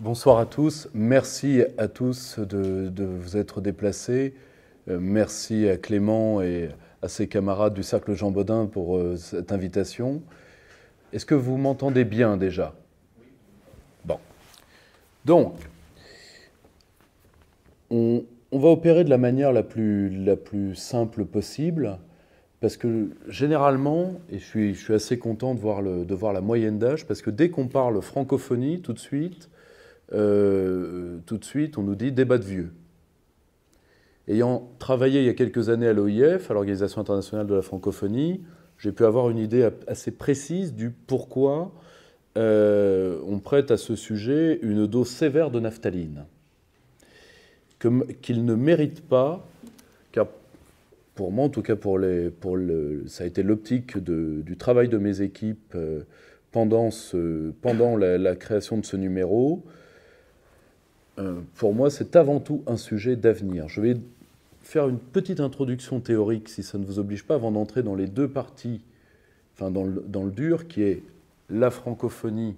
Bonsoir à tous. Merci à tous de, vous être déplacés. Euh, merci à Clément et à ses camarades du Cercle Jean Baudin pour euh, cette invitation. Est-ce que vous m'entendez bien déjà? Bon. Donc, on, va opérer de la manière la plus, la plus simple possible, parce que généralement, et je suis, je suis assez content de voir, le, de voir la moyenne d'âge, parce que dès qu'on parle francophonie, tout de suite, euh, tout de suite, on nous dit débat de vieux. Ayant travaillé il y a quelques années à l'OIF, à l'Organisation internationale de la francophonie, j'ai pu avoir une idée assez précise du pourquoi euh, on prête à ce sujet une dose sévère de naphtaline, qu'il ne mérite pas, car pour moi, en tout cas pour, les, pour le, ça a été l'optique du travail de mes équipes euh, pendant, ce, pendant la, création de ce numéro, pour moi, c'est avant tout un sujet d'avenir. Je vais faire une petite introduction théorique, si ça ne vous oblige pas, avant d'entrer dans les deux parties, enfin dans le, dans le dur, qui est la francophonie,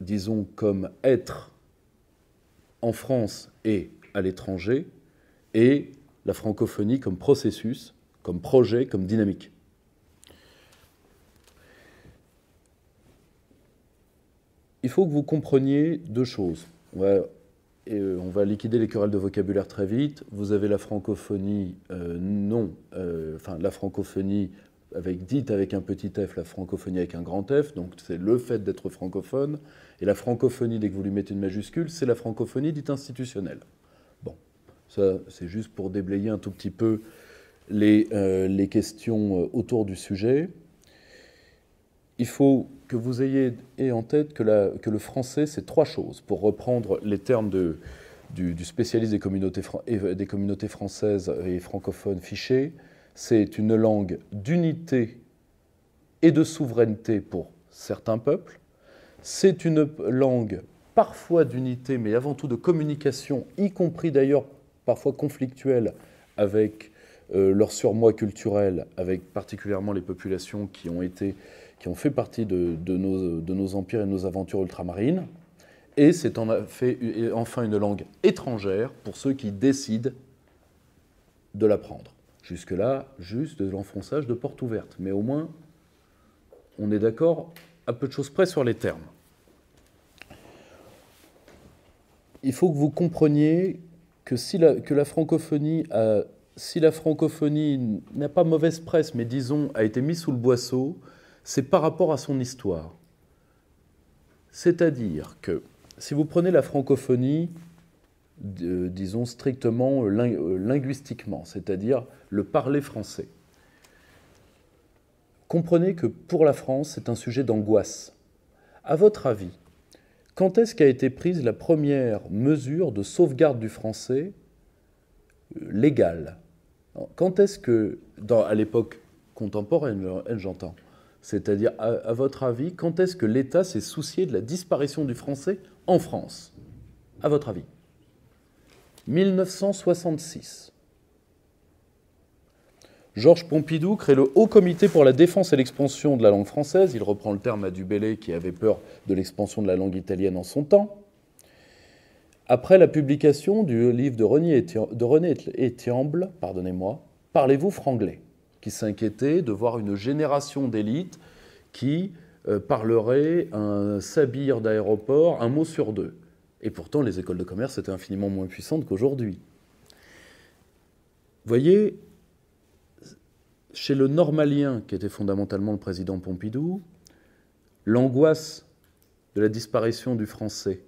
disons, comme être en France et à l'étranger, et la francophonie comme processus, comme projet, comme dynamique. Il faut que vous compreniez deux choses. On va, euh, on va liquider les querelles de vocabulaire très vite. Vous avez la francophonie euh, non, euh, enfin la francophonie avec dite avec un petit f, la francophonie avec un grand f, donc c'est le fait d'être francophone. Et la francophonie, dès que vous lui mettez une majuscule, c'est la francophonie dite institutionnelle. Bon, ça c'est juste pour déblayer un tout petit peu les, les questions autour du sujet. Il faut que vous ayez en tête que, le français, c'est trois choses. Pour reprendre les termes du, spécialiste des communautés, des communautés françaises et francophones fichés, c'est une langue d'unité et de souveraineté pour certains peuples. C'est une langue parfois d'unité, mais avant tout de communication, y compris d'ailleurs parfois conflictuelle avec euh, leur surmoi culturel, avec particulièrement les populations qui ont été qui ont fait partie de, nos, empires et de nos aventures ultramarines. Et c'est enfin une langue étrangère pour ceux qui décident de l'apprendre. Jusque-là, juste de l'enfonçage de porte ouverte. Mais au moins, on est d'accord à peu de choses près sur les termes. Il faut que vous compreniez que si la francophonie si la francophonie n'a pas mauvaise presse, mais disons a été mise sous le boisseau, c'est par rapport à son histoire. C'est-à-dire que si vous prenez la francophonie, disons strictement euh, euh, linguistiquement, c'est-à-dire le parler français, comprenez que pour la France, c'est un sujet d'angoisse. À votre avis, quand est-ce qu'a été prise la première mesure de sauvegarde du français euh, légale? Quand est-ce que, à l'époque contemporaine, j'entends, c'est-à-dire, à, votre avis, quand est-ce que l'État s'est soucié de la disparition du français en France? À votre avis? 1966. Georges Pompidou crée le Haut Comité pour la défense et l'expansion de la langue française. Il reprend le terme à Dubélé qui avait peur de l'expansion de la langue italienne en son temps. Après la publication du livre de René Etiamble, pardonnez-moi, Parlez-vous franglais qui s'inquiétait de voir une génération d'élites qui euh, parlerait un sabir d'aéroport un mot sur deux. Et pourtant, les écoles de commerce étaient infiniment moins puissantes qu'aujourd'hui. Voyez, chez le normalien, qui était fondamentalement le président Pompidou, l'angoisse de la disparition du français,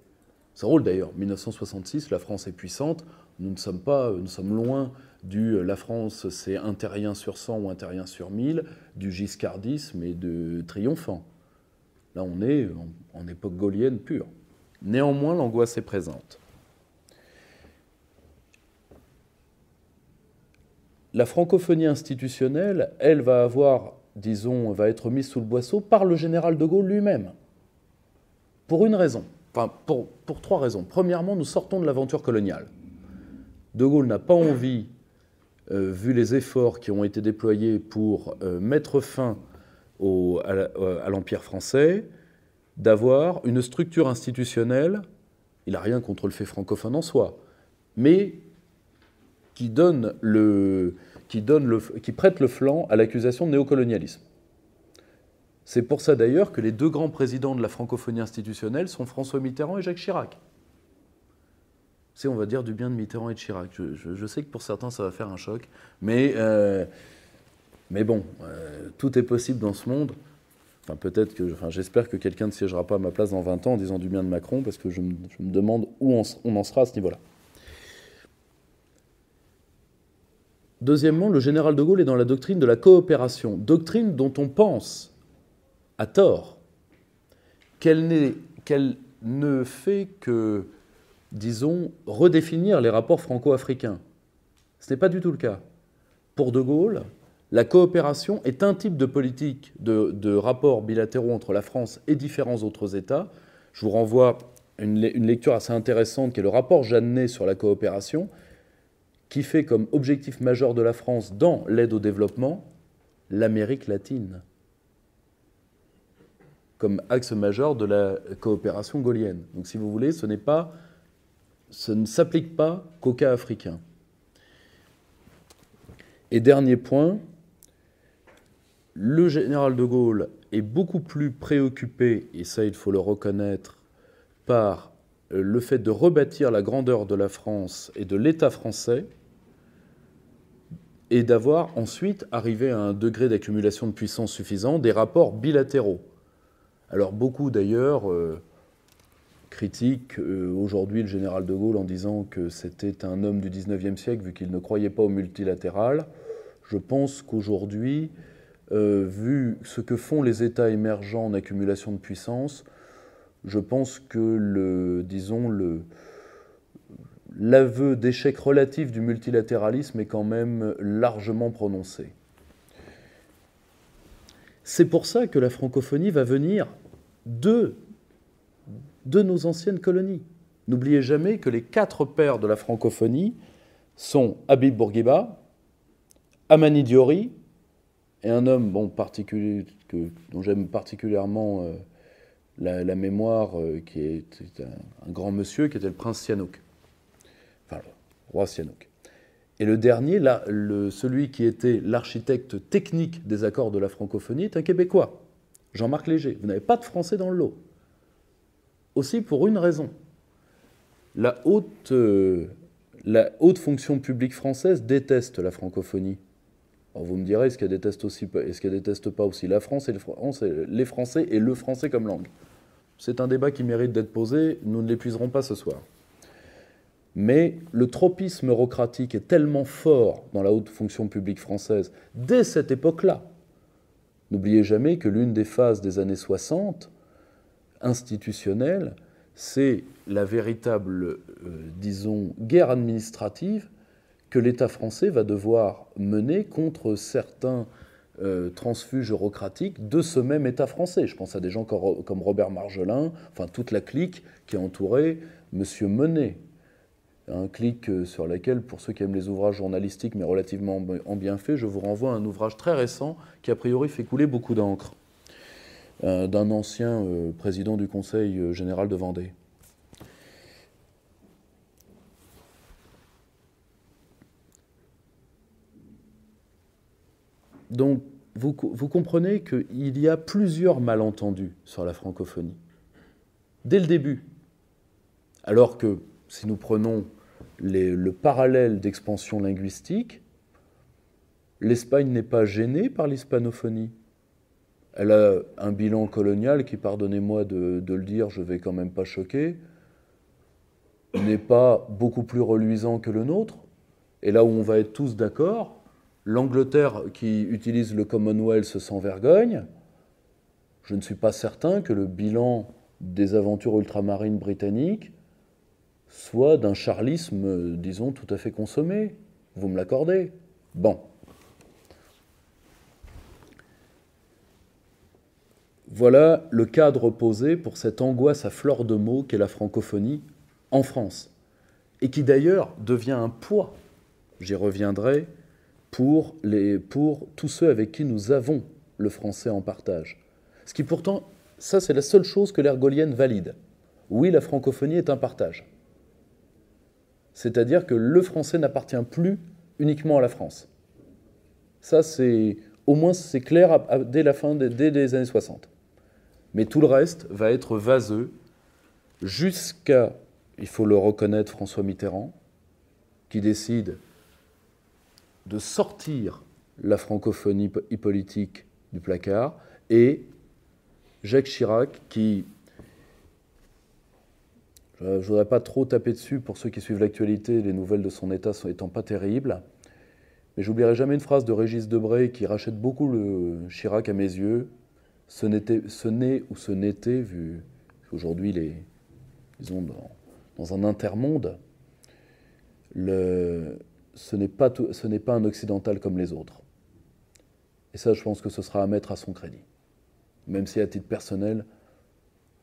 ça roule d'ailleurs, 1966, la France est puissante, nous ne sommes pas, nous sommes loin du euh, la France, c'est un terrien sur 100 ou un terrien sur 1000, du giscardisme et de triomphant. Là, on est en, époque gaulienne pure. Néanmoins, l'angoisse est présente. La francophonie institutionnelle, elle va avoir, disons, va être mise sous le boisseau par le général de Gaulle lui-même. Pour une raison, enfin pour, pour trois raisons. Premièrement, nous sortons de l'aventure coloniale. De Gaulle n'a pas envie euh, vu les efforts qui ont été déployés pour euh, mettre fin à l'Empire français, d'avoir une structure institutionnelle, il n'a rien contre le fait francophone en soi, mais qui, qui prête le flanc à l'accusation de néocolonialisme. C'est pour ça d'ailleurs que les deux grands présidents de la francophonie institutionnelle sont François Mitterrand et Jacques Chirac. C'est, on va dire, du bien de Mitterrand et de Chirac. Je, sais que pour certains, ça va faire un choc, mais, euh, bon, euh, tout est possible dans ce monde. Enfin, peut-être que, j'espère que quelqu'un ne siégera pas à ma place dans 20 ans en disant du bien de Macron, parce que je me, demande où on, on en sera à ce niveau-là. Deuxièmement, le général de Gaulle est dans la doctrine de la coopération, doctrine dont on pense, à tort, qu'elle, qu'elle ne fait que, disons, redéfinir les rapports franco-africains. Ce n'est pas du tout le cas. Pour de Gaulle, la coopération est un type de politique de, rapports bilatéraux entre la France et différents autres États. Je vous renvoie une, une lecture assez intéressante qui est le rapport Jeannet sur la coopération, qui fait comme objectif majeur de la France dans l'aide au développement l'Amérique latine, comme axe majeur de la coopération gaulienne. Donc si vous voulez, ce n'est pas, ce ne s'applique pas qu'au cas africain. Et dernier point, le général de Gaulle est beaucoup plus préoccupé, et ça il faut le reconnaître, par euh, le fait de rebâtir la grandeur de la France et de l'État français, et d'avoir ensuite arrivé à un degré d'accumulation de puissance suffisant des rapports bilatéraux. Alors beaucoup d'ailleurs euh, critiquent euh, aujourd'hui le général de Gaulle en disant que c'était un homme du 19e siècle vu qu'il ne croyait pas au multilatéral. Je pense qu'aujourd'hui, euh, vu ce que font les États émergents en accumulation de puissance, je pense que le, disons, le, l'aveu d'échec relatif du multilatéralisme est quand même largement prononcé. C'est pour ça que la francophonie va venir de, de nos anciennes colonies. N'oubliez jamais que les quatre pères de la francophonie sont Habib Bourguiba, Amani Diori, et un homme dont j'aime particulièrement euh, la, mémoire, euh, qui est un, grand monsieur, qui était le prince Sihanouk. Enfin, le roi Sihanouk. Et le dernier, celui qui était l'architecte technique des accords de la francophonie, est un Québécois, Jean-Marc Léger. Vous n'avez pas de français dans le lot. Aussi pour une raison. La haute, euh, la haute fonction publique française déteste la francophonie vous me direz, est-ce qu'elle déteste, est-ce déteste pas aussi la France et les Français et le français comme langue? C'est un débat qui mérite d'être posé, nous ne l'épuiserons pas ce soir. Mais le tropisme eurocratique est tellement fort dans la haute fonction publique française dès cette époque-là. N'oubliez jamais que l'une des phases des années 60, institutionnelle, c'est la véritable, euh, disons, guerre administrative que l'État français va devoir mener contre certains euh, transfuges eurocratiques de ce même État français. Je pense à des gens comme Robert Marjolin, enfin toute la clique qui a entouré M. Menet. Un clic euh, sur lequel, pour ceux qui aiment les ouvrages journalistiques mais relativement en bien fait, je vous renvoie à un ouvrage très récent qui a priori fait couler beaucoup d'encre, d'un ancien président du Conseil général de Vendée. Donc, vous, comprenez qu'il y a plusieurs malentendus sur la francophonie. Dès le début. Alors que, si nous prenons le parallèle d'expansion linguistique, l'Espagne n'est pas gênée par l'hispanophonie. Elle a un bilan colonial qui, pardonnez-moi de, le dire, je vais quand même pas choquer, n'est pas beaucoup plus reluisant que le nôtre. Et là où on va être tous d'accord, L'Angleterre qui utilise le Commonwealth sans vergogne, je ne suis pas certain que le bilan des aventures ultramarines britanniques soit d'un charlisme, disons, tout à fait consommé. Vous me l'accordez? Bon. Voilà le cadre posé pour cette angoisse à fleur de mots qu'est la francophonie en France, et qui d'ailleurs devient un poids, j'y reviendrai, pour, les, pour tous ceux avec qui nous avons le français en partage. Ce qui pourtant ça c'est la seule chose que l'ère gaulienne valide. Oui, la francophonie est un partage. C'est-à-dire que le français n'appartient plus uniquement à la France. Ça, c'est au moins c'est clair dès la fin, dès les années 60. Mais tout le reste va être vaseux jusqu'à, il faut le reconnaître, François Mitterrand, qui décide de sortir la francophonie politique du placard, et Jacques Chirac, qui, je ne voudrais pas trop taper dessus pour ceux qui suivent l'actualité, les nouvelles de son état étant pas terribles, mais j'oublierai jamais une phrase de Régis Debray qui rachète beaucoup le Chirac à mes yeux. Ce n'est ou ce n'était, vu qu'aujourd'hui, les, disons, dans, un intermonde, ce n'est pas, pas un occidental comme les autres. Et ça, je pense que ce sera à mettre à son crédit. Même si, à titre personnel,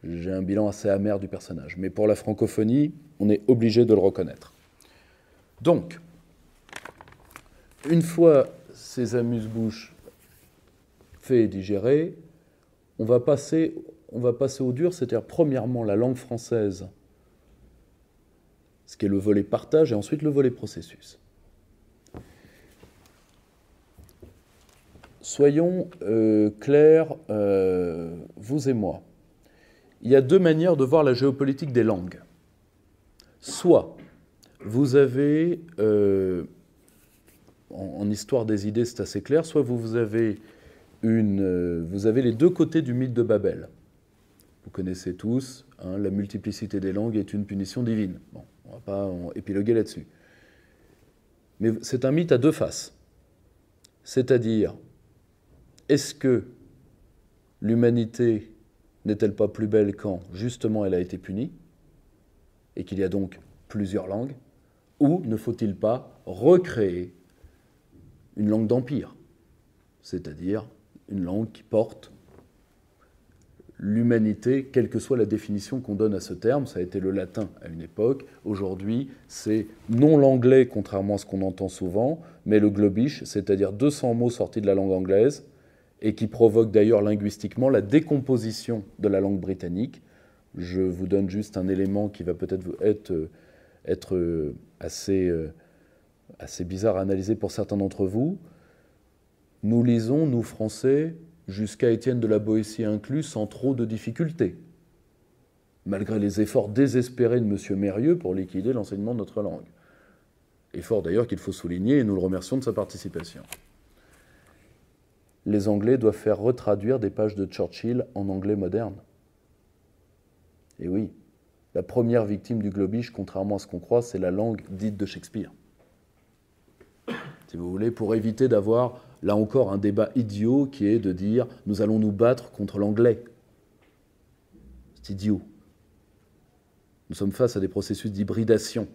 j'ai un bilan assez amer du personnage. Mais pour la francophonie, on est obligé de le reconnaître. Donc, une fois ces amuse-bouches faits et digérés, on va passer, au dur, c'est-à-dire premièrement la langue française, ce qui est le volet partage, et ensuite le volet processus. Soyons euh, clairs, euh, vous et moi. Il y a deux manières de voir la géopolitique des langues. Soit vous avez euh, en, histoire des idées, c'est assez clair. Soit vous, avez euh, vous avez les deux côtés du mythe de Babel. Vous connaissez tous, hein, la multiplicité des langues est une punition divine. Bon, on ne va pas épiloguer là-dessus. Mais c'est un mythe à deux faces. C'est-à-dire, est-ce que l'humanité n'est-elle pas plus belle quand, justement, elle a été punie, et qu'il y a donc plusieurs langues, ou ne faut-il pas recréer une langue d'empire, c'est-à-dire une langue qui porte l'humanité, quelle que soit la définition qu'on donne à ce terme. Ça a été le latin à une époque. Aujourd'hui, c'est non l'anglais, contrairement à ce qu'on entend souvent, mais le globish, c'est-à-dire 200 mots sortis de la langue anglaise et qui provoquent d'ailleurs linguistiquement la décomposition de la langue britannique. Je vous donne juste un élément qui va peut-être être, être assez euh, assez bizarre à analyser pour certains d'entre vous, nous lisons, nous Français, jusqu'à Étienne de la Boétie inclus, sans trop de difficultés, malgré les efforts désespérés de M. Mérieux pour liquider l'enseignement de notre langue. Effort d'ailleurs qu'il faut souligner et nous le remercions de sa participation. Les Anglais doivent faire retraduire des pages de Churchill en anglais moderne. Et oui, la première victime du globish, contrairement à ce qu'on croit, c'est la langue dite de Shakespeare si vous voulez, pour éviter d'avoir, là encore, un débat idiot qui est de dire nous allons nous battre contre l'anglais. C'est idiot. Nous sommes face à des processus d'hybridation.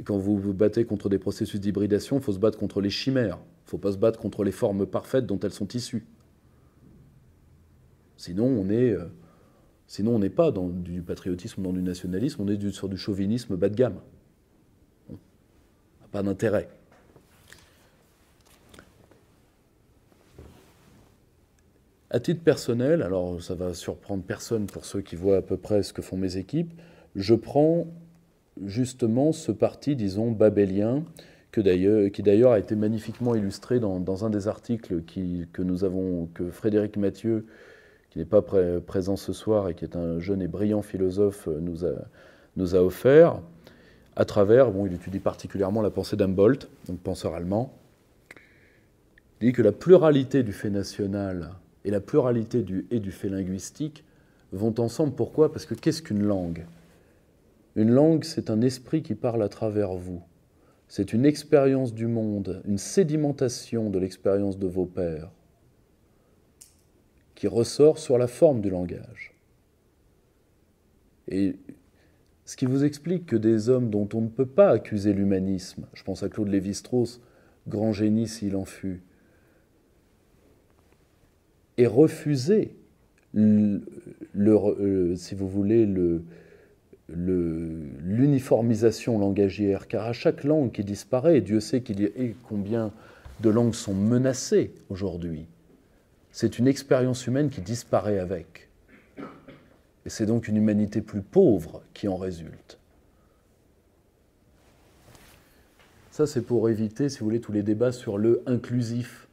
Et quand vous vous battez contre des processus d'hybridation, il faut se battre contre les chimères. Il ne faut pas se battre contre les formes parfaites dont elles sont issues. Sinon, on euh, sinon on n'est pas dans du patriotisme dans du nationalisme, on est sur du chauvinisme bas de gamme pas d'intérêt. À titre personnel, alors ça va surprendre personne pour ceux qui voient à peu près ce que font mes équipes, je prends justement ce parti, disons, babélien, que qui d'ailleurs a été magnifiquement illustré dans, un des articles que nous avons, que Frédéric Mathieu, qui n'est pas présent ce soir et qui est un jeune et brillant philosophe, nous a, nous a offert à travers, bon, il étudie particulièrement la pensée d'Humboldt, donc penseur allemand. Il dit que la pluralité du fait national et la pluralité du, et du fait linguistique vont ensemble. Pourquoi? Parce que qu'est-ce qu'une langue? Une langue, c'est un esprit qui parle à travers vous. C'est une expérience du monde, une sédimentation de l'expérience de vos pères qui ressort sur la forme du langage. Et ce qui vous explique que des hommes dont on ne peut pas accuser l'humanisme, je pense à Claude Lévi-Strauss, grand génie s'il en fut, aient refusé, le, euh, si vous voulez, l'uniformisation langagière, car à chaque langue qui disparaît, Dieu sait combien de langues sont menacées aujourd'hui, c'est une expérience humaine qui disparaît avec. Et c'est donc une humanité plus pauvre qui en résulte. Ça, c'est pour éviter, si vous voulez, tous les débats sur le inclusif.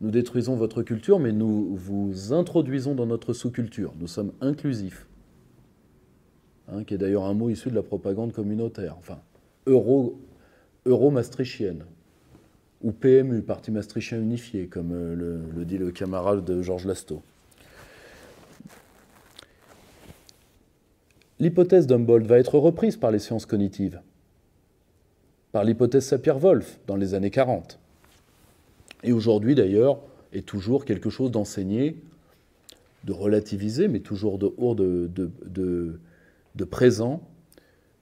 Nous détruisons votre culture, mais nous vous introduisons dans notre sous-culture. Nous sommes inclusifs. Hein, qui est d'ailleurs un mot issu de la propagande communautaire, enfin, euro, euro-maastrichienne, ou PMU, Parti maastrichtien unifié, comme euh, le, le dit le camarade de Georges Lasto. L'hypothèse d'Humboldt va être reprise par les sciences cognitives, par l'hypothèse Sapir-Whorf dans les années 40. Et aujourd'hui, d'ailleurs, est toujours quelque chose d'enseigné, de relativisé, mais toujours de, de, de, présent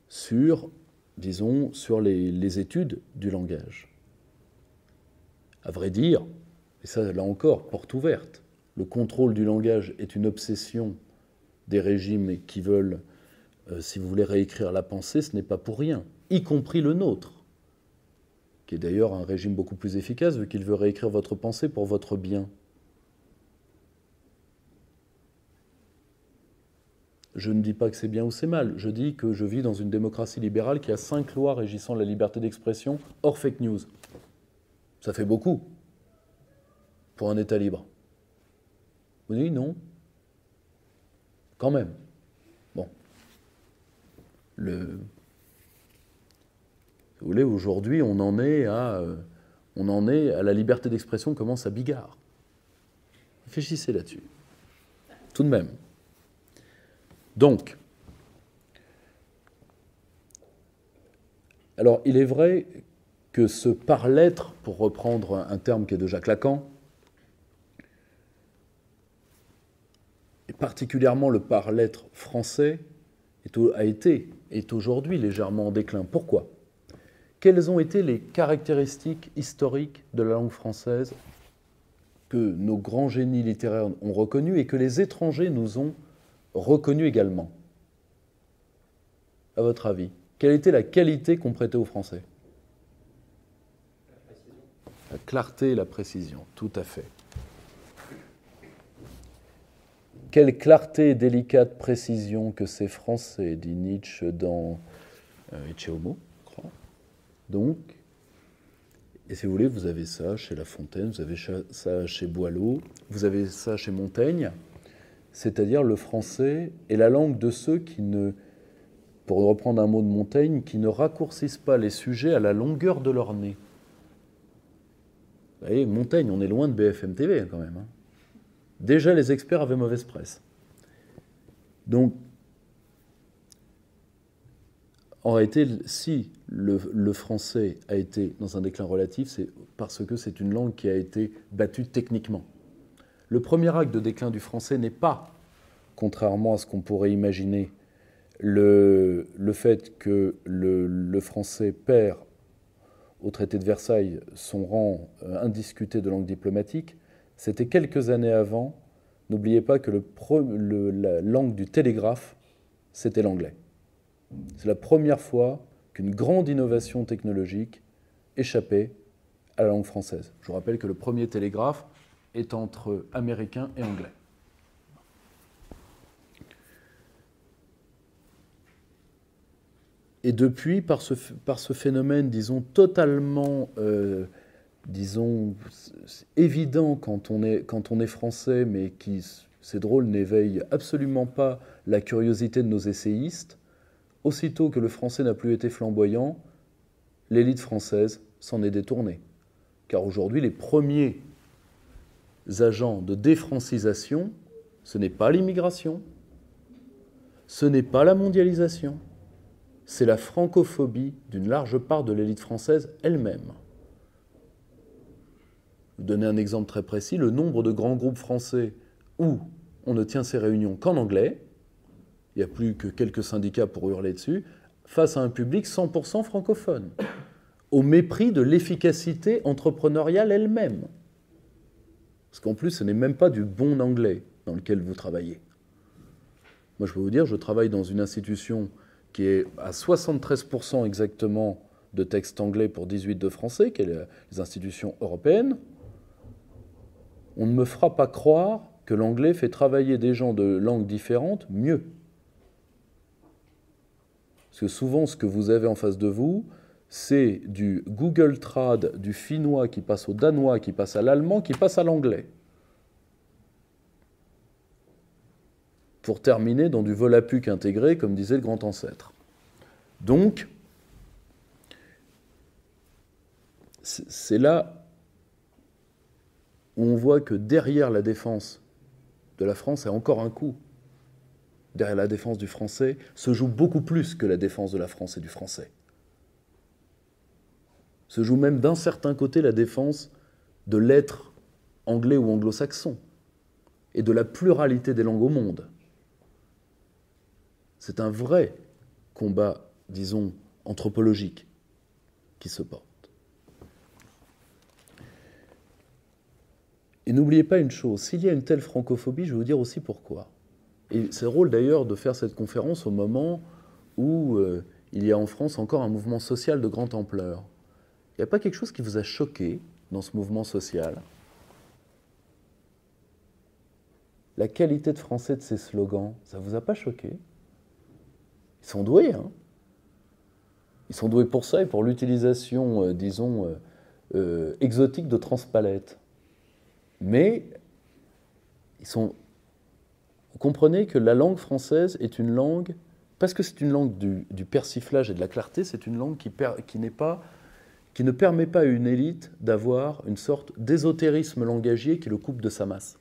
sur, disons, sur les, les, études du langage. À vrai dire, et ça là encore, porte ouverte, le contrôle du langage est une obsession des régimes qui veulent, euh, si vous voulez, réécrire la pensée, ce n'est pas pour rien, y compris le nôtre, qui est d'ailleurs un régime beaucoup plus efficace vu qu'il veut réécrire votre pensée pour votre bien. Je ne dis pas que c'est bien ou c'est mal, je dis que je vis dans une démocratie libérale qui a cinq lois régissant la liberté d'expression hors fake news. Ça fait beaucoup pour un État libre. Vous dites non Quand même. Bon. Le... Vous voulez, aujourd'hui, on en est à, euh, on en est à la liberté d'expression commence à bigard. Réfléchissez là-dessus. Tout de même. Donc, alors il est vrai que ce par-lettre, pour reprendre un terme qui est de Jacques Lacan, et particulièrement le par-lettre français, a été, est aujourd'hui légèrement en déclin. Pourquoi? Quelles ont été les caractéristiques historiques de la langue française que nos grands génies littéraires ont reconnues et que les étrangers nous ont reconnu également? À votre avis, quelle était la qualité qu'on prêtait aux Français? La, la clarté et la précision, tout à fait. Quelle clarté et délicate précision que ces Français, dit Nietzsche dans euh. Donc, et si vous voulez, vous avez ça chez La Fontaine, vous avez ça chez Boileau, vous avez ça chez Montaigne c'est-à-dire le français est la langue de ceux qui ne, pour reprendre un mot de Montaigne, qui ne raccourcissent pas les sujets à la longueur de leur nez. Vous voyez, Montaigne, on est loin de BFM TV quand même. Hein. Déjà, les experts avaient mauvaise presse. Donc, en réalité, si le, français a été dans un déclin relatif, c'est parce que c'est une langue qui a été battue techniquement. Le premier acte de déclin du français n'est pas, contrairement à ce qu'on pourrait imaginer, le, le fait que le, le, français perd au traité de Versailles son rang euh, indiscuté de langue diplomatique, c'était quelques années avant. N'oubliez pas que la langue du télégraphe, c'était l'anglais. C'est la première fois qu'une grande innovation technologique échappait à la langue française. Je vous rappelle que le premier télégraphe, est entre américain et anglais. Et depuis, par ce, par ce phénomène, disons, totalement, euh, disons, évident quand on, est, quand on est français, mais qui, c'est drôle, n'éveille absolument pas la curiosité de nos essayistes, aussitôt que le français n'a plus été flamboyant, l'élite française s'en est détournée. Car aujourd'hui, les premiers agents de défrancisation, ce n'est pas l'immigration, ce n'est pas la mondialisation, c'est la francophobie d'une large part de l'élite française elle-même. Vous donner un exemple très précis, le nombre de grands groupes français où on ne tient ses réunions qu'en anglais, il n'y a plus que quelques syndicats pour hurler dessus, face à un public 100% francophone, au mépris de l'efficacité entrepreneuriale elle-même. Parce qu'en plus, ce n'est même pas du bon anglais dans lequel vous travaillez. Moi, je peux vous dire, je travaille dans une institution qui est à 73% exactement de texte anglais pour 18 de français, qui est les institutions européennes. on ne me fera pas croire que l'anglais fait travailler des gens de langues différentes mieux. Parce que souvent, ce que vous avez en face de vous, c'est du Google Trad, du finnois qui passe au danois, qui passe à l'allemand, qui passe à l'anglais. Pour terminer dans du volapuc intégré, comme disait le grand ancêtre. Donc, c'est là où on voit que derrière la défense de la France est encore un coup. Derrière la défense du français se joue beaucoup plus que la défense de la France et du français. Se joue même d'un certain côté la défense de l'être anglais ou anglo-saxon et de la pluralité des langues au monde. C'est un vrai combat, disons, anthropologique qui se porte. Et n'oubliez pas une chose, s'il y a une telle francophobie, je vais vous dire aussi pourquoi. Et c'est drôle d'ailleurs de faire cette conférence au moment où euh, il y a en France encore un mouvement social de grande ampleur. Il n'y a pas quelque chose qui vous a choqué dans ce mouvement social? La qualité de français de ces slogans, ça ne vous a pas choqué? Ils sont doués, hein? Ils sont doués pour ça et pour l'utilisation, euh, disons, euh, exotique de transpalettes. Mais ils sont. Comprenez que la langue française est une langue, parce que c'est une langue du, persiflage et de la clarté, c'est une langue qui ne permet pas à une élite d'avoir une sorte d'ésotérisme langagier qui le coupe de sa masse.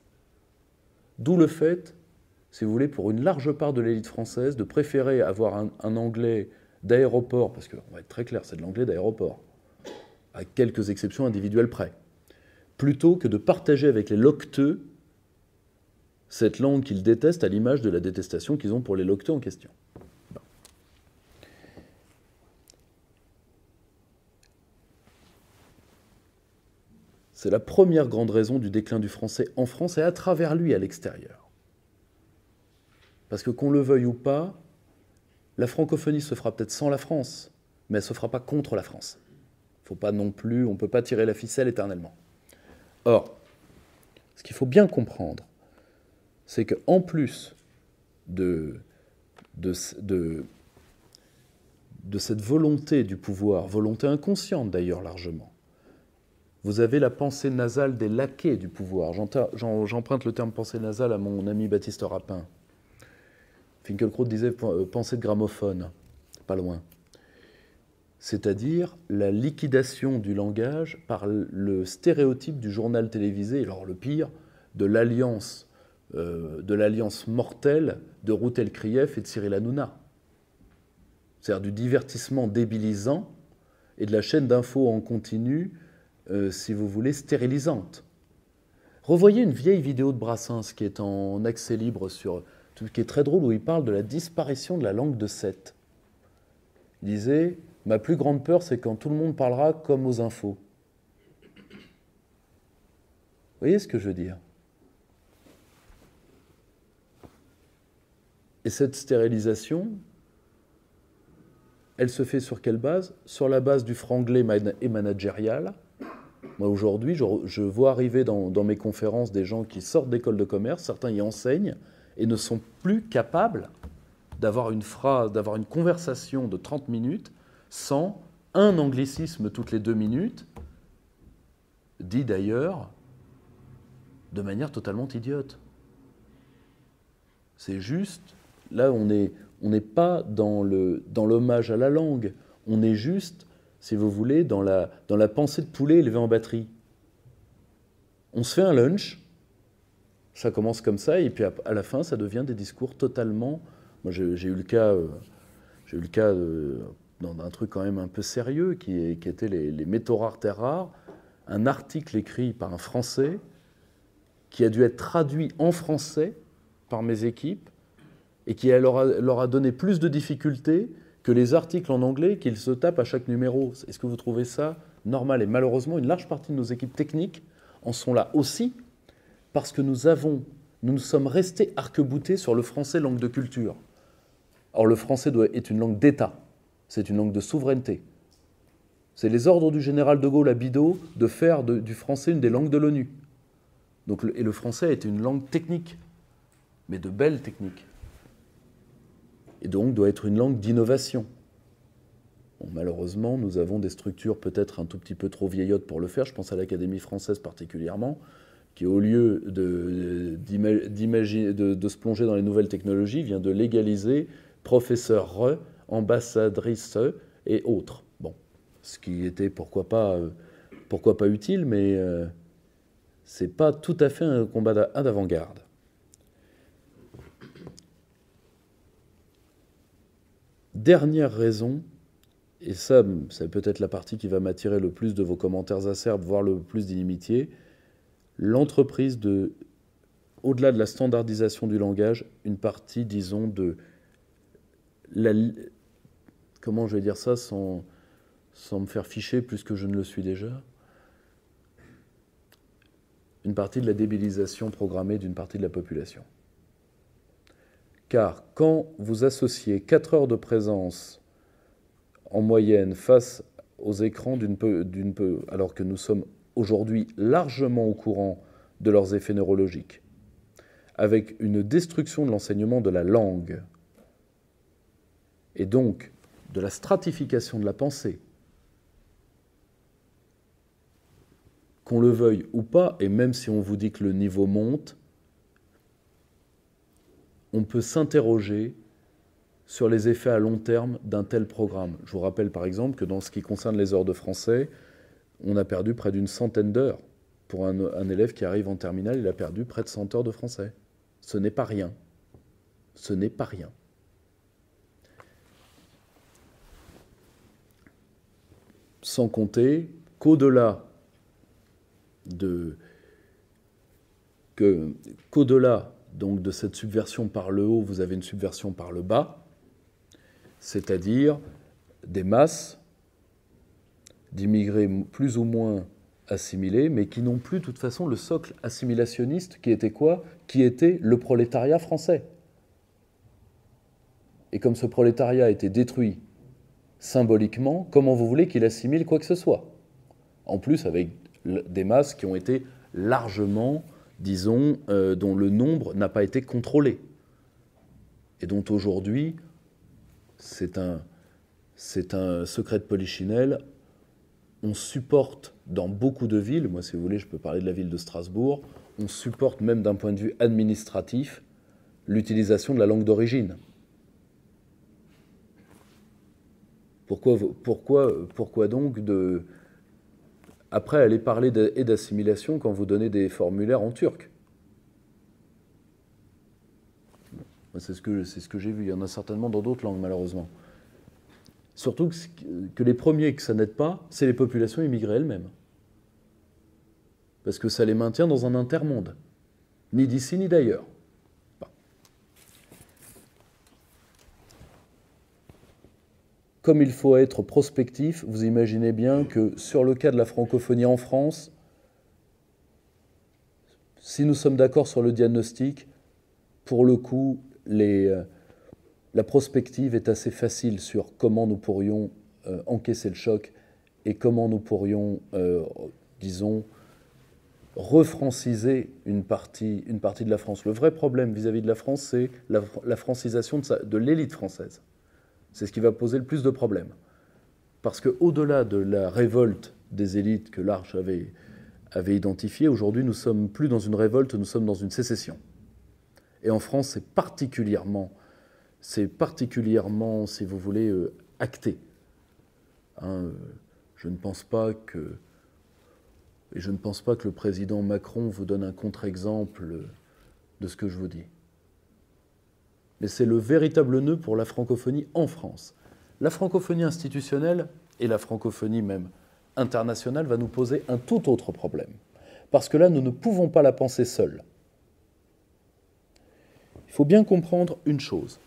D'où le fait, si vous voulez, pour une large part de l'élite française, de préférer avoir un, un anglais d'aéroport, parce qu'on va être très clair, c'est de l'anglais d'aéroport, à quelques exceptions individuelles près plutôt que de partager avec les locteux cette langue qu'ils détestent à l'image de la détestation qu'ils ont pour les locteux en question. C'est la première grande raison du déclin du français en France et à travers lui à l'extérieur. Parce que qu'on le veuille ou pas, la francophonie se fera peut-être sans la France, mais elle se fera pas contre la France. Faut pas non plus, on ne peut pas tirer la ficelle éternellement. Or, ce qu'il faut bien comprendre, c'est qu'en plus de, cette volonté du pouvoir, volonté inconsciente d'ailleurs largement, vous avez la pensée nasale des laquais du pouvoir. J'emprunte le terme pensée nasale à mon ami Baptiste Rapin. Finkelkraut disait euh, pensée de gramophone, pas loin c'est-à-dire la liquidation du langage par le stéréotype du journal télévisé, alors le pire, de l'alliance euh, de l'alliance mortelle de Routel Krief et de Cyril Hanouna. C'est-à-dire du divertissement débilisant et de la chaîne d'infos en continu, euh, si vous voulez, stérilisante. Revoyez une vieille vidéo de Brassens qui est en accès libre sur qui est très drôle où il parle de la disparition de la langue de Seth. Il disait Ma plus grande peur, c'est quand tout le monde parlera comme aux infos. Vous voyez ce que je veux dire? Et cette stérilisation, elle se fait sur quelle base? Sur la base du franglais et managérial. Moi, aujourd'hui, je, vois arriver dans, dans, mes conférences des gens qui sortent d'école de commerce, certains y enseignent, et ne sont plus capables d'avoir une phrase, d'avoir une conversation de 30 minutes sans un anglicisme toutes les deux minutes, dit d'ailleurs de manière totalement idiote. C'est juste, là on n'est pas dans l'hommage à la langue, on est juste, si vous voulez, dans la, pensée de poulet élevé en batterie. On se fait un lunch, ça commence comme ça, et puis à, la fin, ça devient des discours totalement... Moi j'ai eu le cas... Euh, j'ai eu le cas dans un truc quand même un peu sérieux, qui, était les, métaux rares, terres rares, un article écrit par un Français qui a dû être traduit en français par mes équipes et qui leur a, a donné plus de difficultés que les articles en anglais qu'ils se tapent à chaque numéro. Est-ce que vous trouvez ça normal? Et malheureusement, une large partie de nos équipes techniques en sont là aussi parce que nous avons, nous nous sommes restés arc-boutés sur le français langue de culture. Or, le français est une langue d'État c'est une langue de souveraineté. C'est les ordres du général de Gaulle à Bidault de faire du français une des langues de l'ONU. Et le français est une langue technique, mais de belle technique. Et donc doit être une langue d'innovation. malheureusement, nous avons des structures peut-être un tout petit peu trop vieillottes pour le faire. Je pense à l'Académie française particulièrement, qui au lieu de, de, se plonger dans les nouvelles technologies, vient de légaliser professeur, ambassadrice et autres. Bon, ce qui était pourquoi pas, euh, pourquoi pas utile, mais euh, c'est pas tout à fait un combat d'avant-garde. Dernière raison, et ça, c'est peut-être la partie qui va m'attirer le plus de vos commentaires acerbes, voire le plus d'inimitié, l'entreprise de, au-delà de la standardisation du langage, une partie, disons, de la, comment je vais dire ça sans, sans me faire ficher plus que je ne le suis déjà? Une partie de la débilisation programmée d'une partie de la population. Car quand vous associez 4 heures de présence en moyenne face aux écrans d'une alors que nous sommes aujourd'hui largement au courant de leurs effets neurologiques, avec une destruction de l'enseignement de la langue, et donc de la stratification de la pensée, qu'on le veuille ou pas, et même si on vous dit que le niveau monte, on peut s'interroger sur les effets à long terme d'un tel programme. Je vous rappelle par exemple que dans ce qui concerne les heures de français, on a perdu près d'une centaine d'heures. Pour un, élève qui arrive en terminale, il a perdu près de 100 heures de français. Ce n'est pas rien. Ce n'est pas rien. Sans compter qu'au-delà de qu'au-delà donc de cette subversion par le haut, vous avez une subversion par le bas, c'est-à-dire des masses d'immigrés plus ou moins assimilés, mais qui n'ont plus de toute façon le socle assimilationniste qui était quoi? Qui était le prolétariat français. Et comme ce prolétariat a été détruit symboliquement, comment vous voulez qu'il assimile quoi que ce soit? En plus, avec des masses qui ont été largement, disons, euh, dont le nombre n'a pas été contrôlé. Et dont aujourd'hui, c'est un, c'est un secret de polichinelle. On supporte dans beaucoup de villes, moi si vous voulez, je peux parler de la ville de Strasbourg, on supporte même d'un point de vue administratif l'utilisation de la langue d'origine. Pourquoi, pourquoi, pourquoi donc de, après aller parler et d'assimilation quand vous donnez des formulaires en turc C'est ce que, ce que j'ai vu. Il y en a certainement dans d'autres langues, malheureusement. Surtout que, les premiers que ça n'aide pas, c'est les populations immigrées elles-mêmes. Parce que ça les maintient dans un intermonde. Ni d'ici ni d'ailleurs. Comme il faut être prospectif, vous imaginez bien que sur le cas de la francophonie en France, si nous sommes d'accord sur le diagnostic, pour le coup, euh, la prospective est assez facile sur comment nous pourrions euh, encaisser le choc et comment nous pourrions, euh, disons, refranciser une partie, une partie de la France. Le vrai problème vis-à-vis de la France, c'est la, francisation de l'élite française. C'est ce qui va poser le plus de problèmes. Parce qu'au-delà de la révolte des élites que l'Arche avait, identifiée, aujourd'hui nous sommes plus dans une révolte, nous sommes dans une sécession. Et en France, c'est particulièrement, c'est particulièrement, si vous voulez, euh, acté. Hein, je ne pense pas que, je ne pense pas que le président Macron vous donne un contre-exemple de ce que je vous dis mais c'est le véritable nœud pour la francophonie en France. La francophonie institutionnelle et la francophonie même internationale va nous poser un tout autre problème. Parce que là, nous ne pouvons pas la penser seule. Il faut bien comprendre une chose.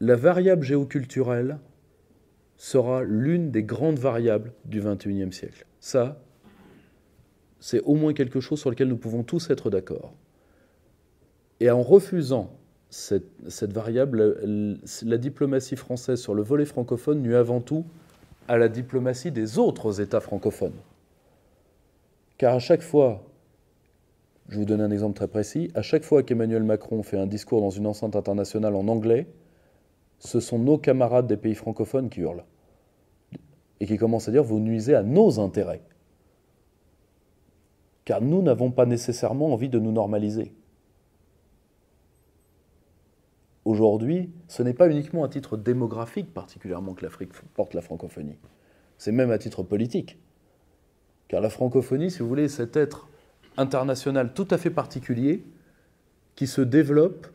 La variable géoculturelle sera l'une des grandes variables du XXIe siècle. Ça, c'est au moins quelque chose sur lequel nous pouvons tous être d'accord. Et en refusant cette, variable, la, diplomatie française sur le volet francophone nuit avant tout à la diplomatie des autres États francophones. Car à chaque fois, je vous donner un exemple très précis, à chaque fois qu'Emmanuel Macron fait un discours dans une enceinte internationale en anglais, ce sont nos camarades des pays francophones qui hurlent et qui commencent à dire vous nuisez à nos intérêts. Car nous n'avons pas nécessairement envie de nous normaliser. Aujourd'hui, ce n'est pas uniquement à titre démographique particulièrement que l'Afrique porte la francophonie, c'est même à titre politique. Car la francophonie, si vous voulez, c'est être international tout à fait particulier qui se développe,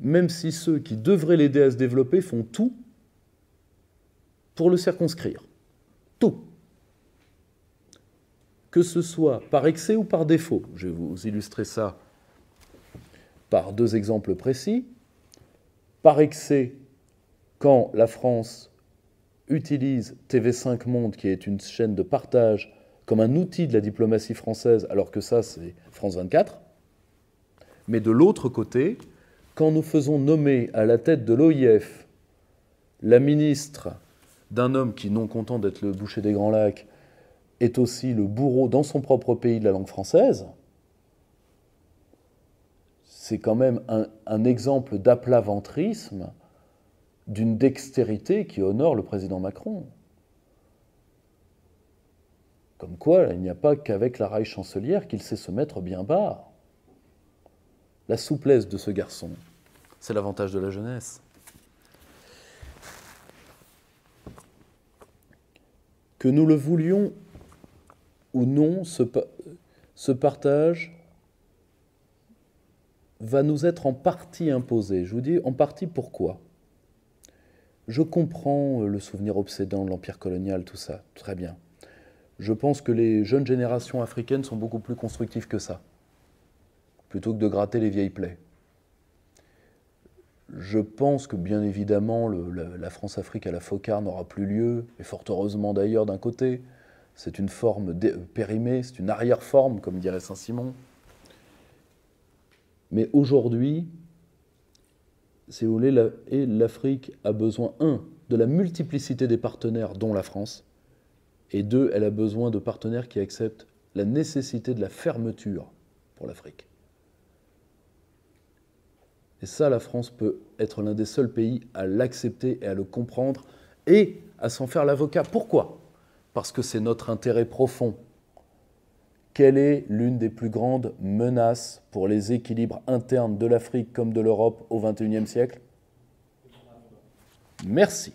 même si ceux qui devraient l'aider à se développer font tout pour le circonscrire. Tout. Que ce soit par excès ou par défaut. Je vais vous illustrer ça par deux exemples précis. Par excès, quand la France utilise TV5 Monde, qui est une chaîne de partage comme un outil de la diplomatie française, alors que ça, c'est France 24. Mais de l'autre côté, quand nous faisons nommer à la tête de l'OIF la ministre d'un homme qui, non content d'être le boucher des Grands Lacs, est aussi le bourreau dans son propre pays de la langue française, c'est quand même un, exemple d'aplaventrisme, d'une dextérité qui honore le président Macron. Comme quoi, il n'y a pas qu'avec la raille chancelière qu'il sait se mettre bien bas. La souplesse de ce garçon, c'est l'avantage de la jeunesse. Que nous le voulions ou non, ce partage va nous être en partie imposé. Je vous dis en partie pourquoi? Je comprends le souvenir obsédant de l'empire colonial, tout ça, très bien je pense que les jeunes générations africaines sont beaucoup plus constructives que ça, plutôt que de gratter les vieilles plaies. Je pense que bien évidemment la, France-Afrique à la Focar n'aura plus lieu, et fort heureusement d'ailleurs d'un côté. C'est une forme périmée, c'est une arrière-forme, comme dirait Saint-Simon. Mais aujourd'hui, si vous voulez, l'Afrique a besoin, un, de la multiplicité des partenaires, dont la France, et deux, elle a besoin de partenaires qui acceptent la nécessité de la fermeture pour l'Afrique. Et ça, la France peut être l'un des seuls pays à l'accepter et à le comprendre et à s'en faire l'avocat. Pourquoi? Parce que c'est notre intérêt profond. Quelle est l'une des plus grandes menaces pour les équilibres internes de l'Afrique comme de l'Europe au XXIe siècle? Merci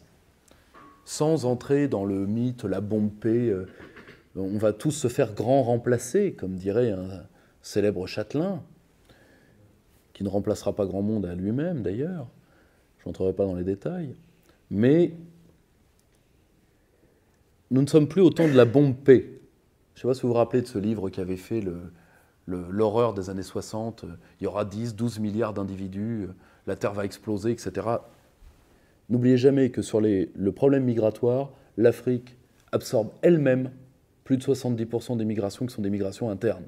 sans entrer dans le mythe, la bombe. Euh, on va tous se faire grand remplacer, comme dirait un célèbre châtelain, qui ne remplacera pas grand monde à lui-même d'ailleurs. Je n'entrerai pas dans les détails. Mais nous ne sommes plus au temps de la bombe. Je ne sais pas si vous vous rappelez de ce livre qui avait fait l'horreur des années 60. Il y aura 10, 12 milliards d'individus, la Terre va exploser, etc. N'oubliez jamais que sur le problème migratoire, l'Afrique absorbe elle-même plus de 70% des migrations qui sont des migrations internes.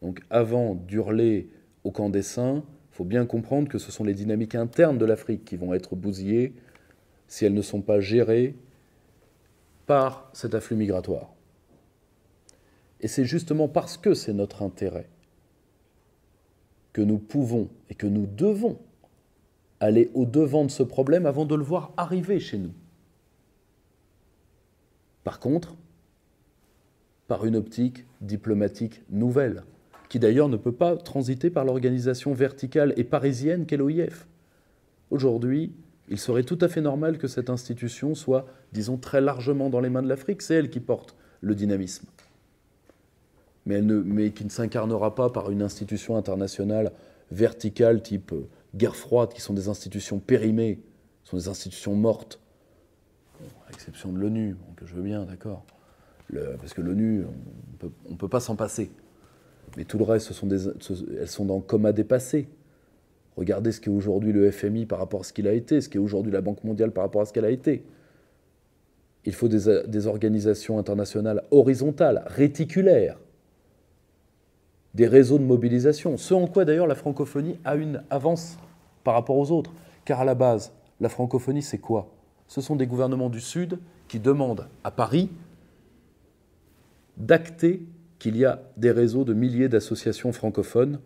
Donc avant d'hurler au camp des saints, il faut bien comprendre que ce sont les dynamiques internes de l'Afrique qui vont être bousillées si elles ne sont pas gérées par cet afflux migratoire. Et c'est justement parce que c'est notre intérêt que nous pouvons et que nous devons aller au-devant de ce problème avant de le voir arriver chez nous. Par contre, par une optique diplomatique nouvelle, qui d'ailleurs ne peut pas transiter par l'organisation verticale et parisienne qu'est l'OIF. Aujourd'hui, il serait tout à fait normal que cette institution soit, disons, très largement dans les mains de l'Afrique. C'est elle qui porte le dynamisme. Mais, qui ne s'incarnera pas par une institution internationale verticale type guerre froide, qui sont des institutions périmées, sont des institutions mortes, à l'exception de l'ONU, que je veux bien, d'accord. Parce que l'ONU, on ne peut pas s'en passer. Mais tout le reste, elles sont dans le coma dépassé. Regardez ce qu'est aujourd'hui le FMI par rapport à ce qu'il a été, ce qu'est aujourd'hui la Banque mondiale par rapport à ce qu'elle a été. Il faut des organisations internationales horizontales, réticulaires, des réseaux de mobilisation, ce en quoi d'ailleurs la francophonie a une avance par rapport aux autres. Car à la base, la francophonie, c'est quoi? Ce sont des gouvernements du Sud qui demandent à Paris d'acter qu'il y a des réseaux de milliers d'associations francophones,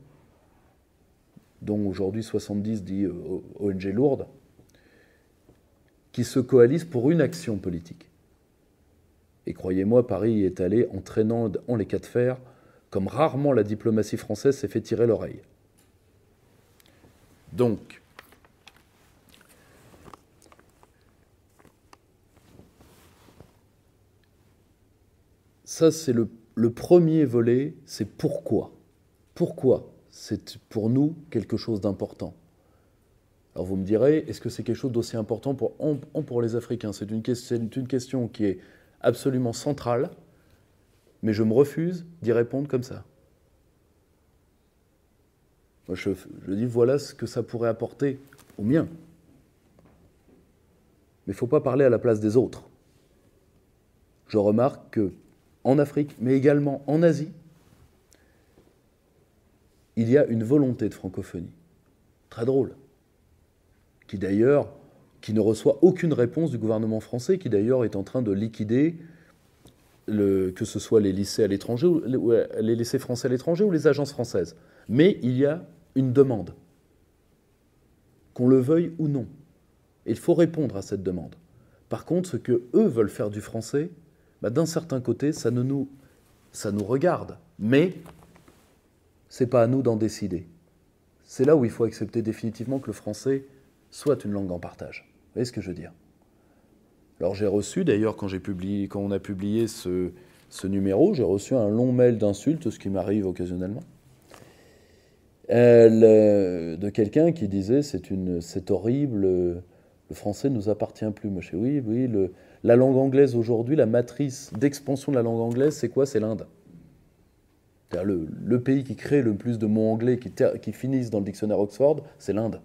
dont aujourd'hui 70 dit ONG lourdes, qui se coalisent pour une action politique. Et croyez-moi, Paris est allé en traînant en les cas de fer, comme rarement la diplomatie française s'est fait tirer l'oreille. Donc, ça c'est le, premier volet, c'est pourquoi. Pourquoi c'est pour nous quelque chose d'important? Alors vous me direz, est-ce que c'est quelque chose d'aussi important pour, pour les Africains? C'est une, une question qui est absolument centrale, mais je me refuse d'y répondre comme ça. Je, dis voilà ce que ça pourrait apporter au mien. Mais il ne faut pas parler à la place des autres. Je remarque que en Afrique, mais également en Asie, il y a une volonté de francophonie. Très drôle. Qui d'ailleurs, qui ne reçoit aucune réponse du gouvernement français, qui d'ailleurs est en train de liquider que ce soit les lycées à l'étranger, les lycées français à l'étranger ou les agences françaises. Mais il y a une demande, qu'on le veuille ou non. il faut répondre à cette demande. Par contre, ce que eux veulent faire du français, bah, d'un certain côté, ça, nous, ça nous regarde, mais c'est pas à nous d'en décider. C'est là où il faut accepter définitivement que le français soit une langue en partage. Vous voyez ce que je veux dire? Alors j'ai reçu, d'ailleurs, quand, on a publié ce, numéro, j'ai reçu un long mail d'insultes, ce qui m'arrive occasionnellement, euh, de quelqu'un qui disait c'est horrible, le français ne nous appartient plus. Moi, je dis oui, oui, la langue anglaise aujourd'hui, la matrice d'expansion de la langue anglaise, c'est quoi? C'est l'Inde. Le, pays qui crée le plus de mots anglais qui finissent dans le dictionnaire Oxford, c'est l'Inde.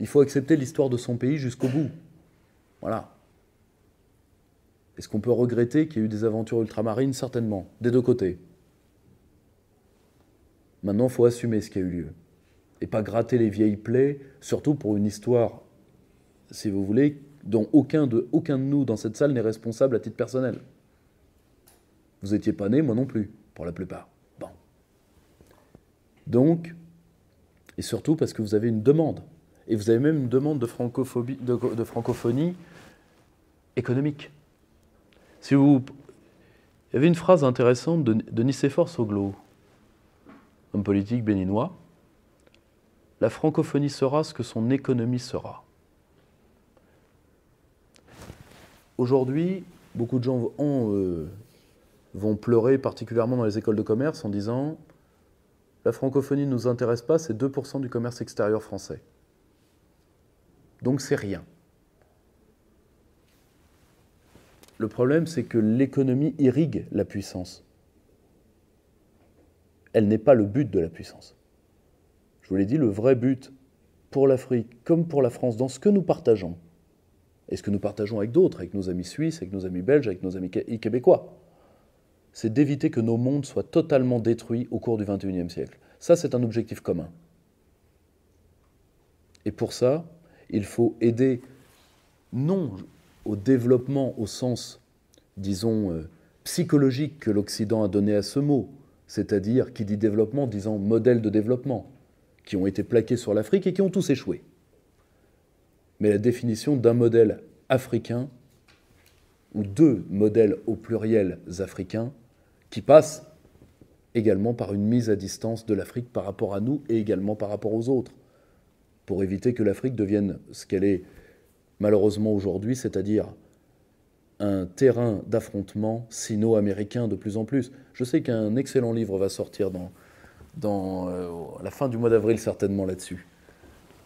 Il faut accepter l'histoire de son pays jusqu'au bout. Voilà. Est-ce qu'on peut regretter qu'il y ait eu des aventures ultramarines? Certainement, des deux côtés. Maintenant, il faut assumer ce qui a eu lieu. Et pas gratter les vieilles plaies, surtout pour une histoire si vous voulez, dont aucun de, nous dans cette salle n'est responsable à titre personnel. Vous n'étiez pas né, moi non plus, pour la plupart. Bon. Donc, et surtout parce que vous avez une demande. Et vous avez même une demande de, francophonie économique. Si vous, il y avait une phrase intéressante de, de Nicéphore Soglo, homme politique béninois. La francophonie sera ce que son économie sera. Aujourd'hui, beaucoup de gens euh, vont pleurer, particulièrement dans les écoles de commerce, en disant la francophonie ne nous intéresse pas, c'est 2% du commerce extérieur français. Donc c'est rien. Le problème, c'est que l'économie irrigue la puissance. Elle n'est pas le but de la puissance. Je vous l'ai dit, le vrai but pour l'Afrique comme pour la France, dans ce que nous partageons, et ce que nous partageons avec d'autres, avec nos amis suisses, avec nos amis belges, avec nos amis québécois, c'est d'éviter que nos mondes soient totalement détruits au cours du XXIe siècle. Ça, c'est un objectif commun. Et pour ça, il faut aider non au développement au sens, disons, euh, psychologique que l'Occident a donné à ce mot, c'est-à-dire qui dit développement, disant modèle de développement, qui ont été plaqués sur l'Afrique et qui ont tous échoué. Mais la définition d'un modèle africain, ou deux modèles au pluriel africains, qui passent également par une mise à distance de l'Afrique par rapport à nous et également par rapport aux autres, pour éviter que l'Afrique devienne ce qu'elle est malheureusement aujourd'hui, c'est-à-dire un terrain d'affrontement sino-américain de plus en plus. Je sais qu'un excellent livre va sortir dans, euh, la fin du mois d'avril certainement là-dessus.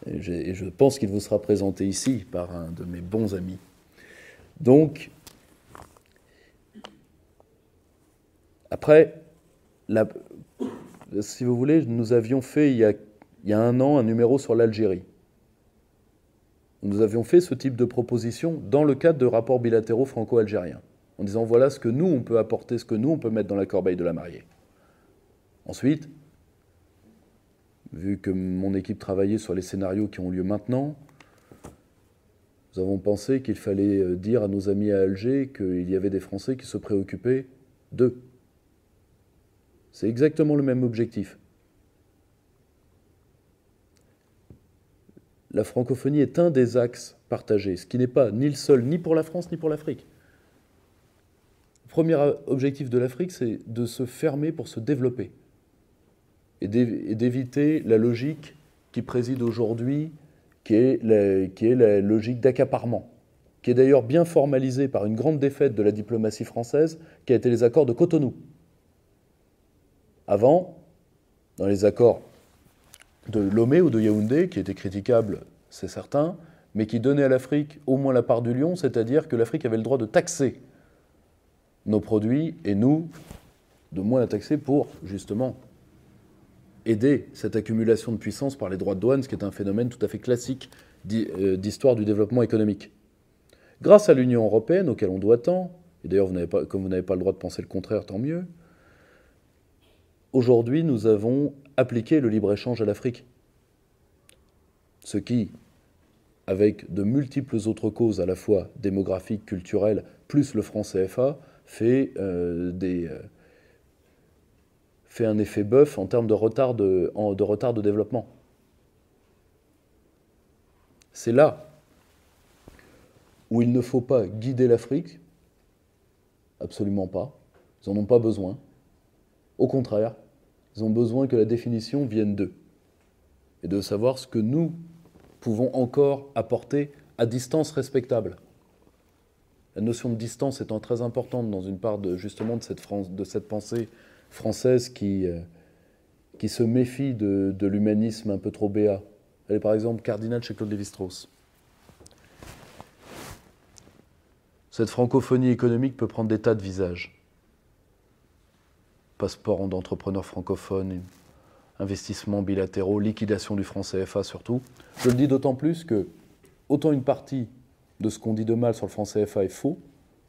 Et, je pense qu'il vous sera présenté ici par un de mes bons amis. Donc, après, si vous voulez, nous avions fait il y, a, il y a un an un numéro sur l'Algérie. Nous avions fait ce type de proposition dans le cadre de rapports bilatéraux franco-algériens, en disant voilà ce que nous, on peut apporter, ce que nous, on peut mettre dans la corbeille de la mariée. Ensuite, vu que mon équipe travaillait sur les scénarios qui ont lieu maintenant, nous avons pensé qu'il fallait euh, dire à nos amis à Alger qu'il y avait des Français qui se préoccupaient d'eux. C'est exactement le même objectif. La francophonie est un des axes partagés, ce qui n'est pas ni le seul, ni pour la France, ni pour l'Afrique. Le premier objectif de l'Afrique, c'est de se fermer pour se développer et d'éviter la logique qui préside aujourd'hui qui est la, qui est la logique d'accaparement, qui est d'ailleurs bien formalisée par une grande défaite de la diplomatie française, qui a été les accords de Cotonou. Avant, dans les accords de Lomé ou de Yaoundé, qui étaient critiquables, c'est certain, mais qui donnaient à l'Afrique au moins la part du lion, c'est-à-dire que l'Afrique avait le droit de taxer nos produits et nous, de moins la taxer pour justement aider cette accumulation de puissance par les droits de douane, ce qui est un phénomène tout à fait classique euh, d'histoire du développement économique. Grâce à l'Union européenne, auquel on doit tant, et d'ailleurs, comme vous n'avez pas le droit de penser le contraire, tant mieux, aujourd'hui, nous avons appliqué le libre-échange à l'Afrique. Ce qui, avec de multiples autres causes, à la fois démographiques, culturelles, plus le franc CFA, fait euh, euh, fait un effet bœuf en termes de retard de, de, retard de développement. C'est là où il ne faut pas guider l'Afrique, absolument pas. Ils n'en ont pas besoin. Au contraire, ils ont besoin que la définition vienne d'eux et de savoir ce que nous pouvons encore apporter à distance respectable. La notion de distance étant très importante dans une part de, justement de cette, de pensée française qui, euh, qui se méfie de, l'humanisme un peu trop béat. Elle est par exemple cardinale chez Claude Lévi-Strauss. Cette francophonie économique peut prendre des tas de visages. Passeport d'entrepreneurs francophones, investissements bilatéraux, liquidation du franc CFA surtout. Je le dis d'autant plus que autant une partie de ce qu'on dit de mal sur le franc CFA est faux,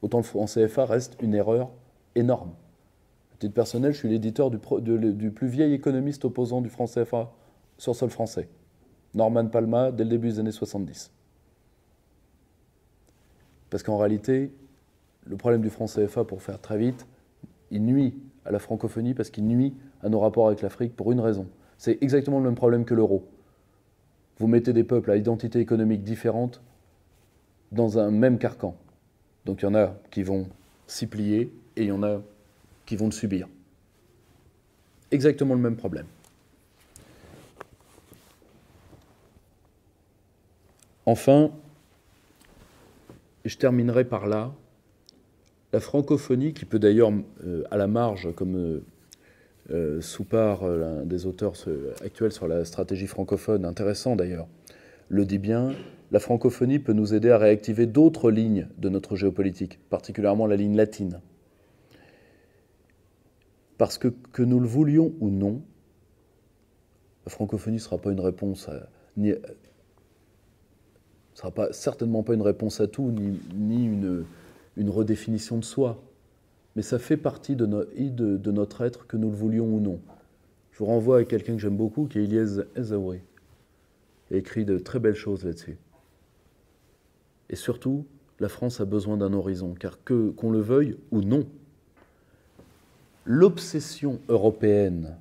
autant le franc CFA reste une erreur énorme titre personnel, je suis l'éditeur du, du, plus vieil économiste opposant du franc CFA sur sol français. Norman Palma, dès le début des années 70. Parce qu'en réalité, le problème du franc CFA, pour faire très vite, il nuit à la francophonie parce qu'il nuit à nos rapports avec l'Afrique pour une raison. C'est exactement le même problème que l'euro. Vous mettez des peuples à identité économique différente dans un même carcan. Donc il y en a qui vont s'y plier et il y en a qui vont le subir. Exactement le même problème. Enfin, et je terminerai par là, la francophonie, qui peut d'ailleurs, euh, à la marge, comme euh, euh Soupard, l'un des auteurs actuels sur la stratégie francophone, intéressant d'ailleurs, le dit bien, la francophonie peut nous aider à réactiver d'autres lignes de notre géopolitique, particulièrement la ligne latine. Parce que, que nous le voulions ou non, la francophonie ne sera pas une réponse à, sera pas, certainement pas une réponse à tout, ni une, une, redéfinition de soi. Mais ça fait partie de, notre être, que nous le voulions ou non. Je vous renvoie à quelqu'un que j'aime beaucoup, qui est Ilyes Ezaoué. A écrit de très belles choses là-dessus. Et surtout, la France a besoin d'un horizon, car que, qu'on le veuille ou non, l'obsession européenne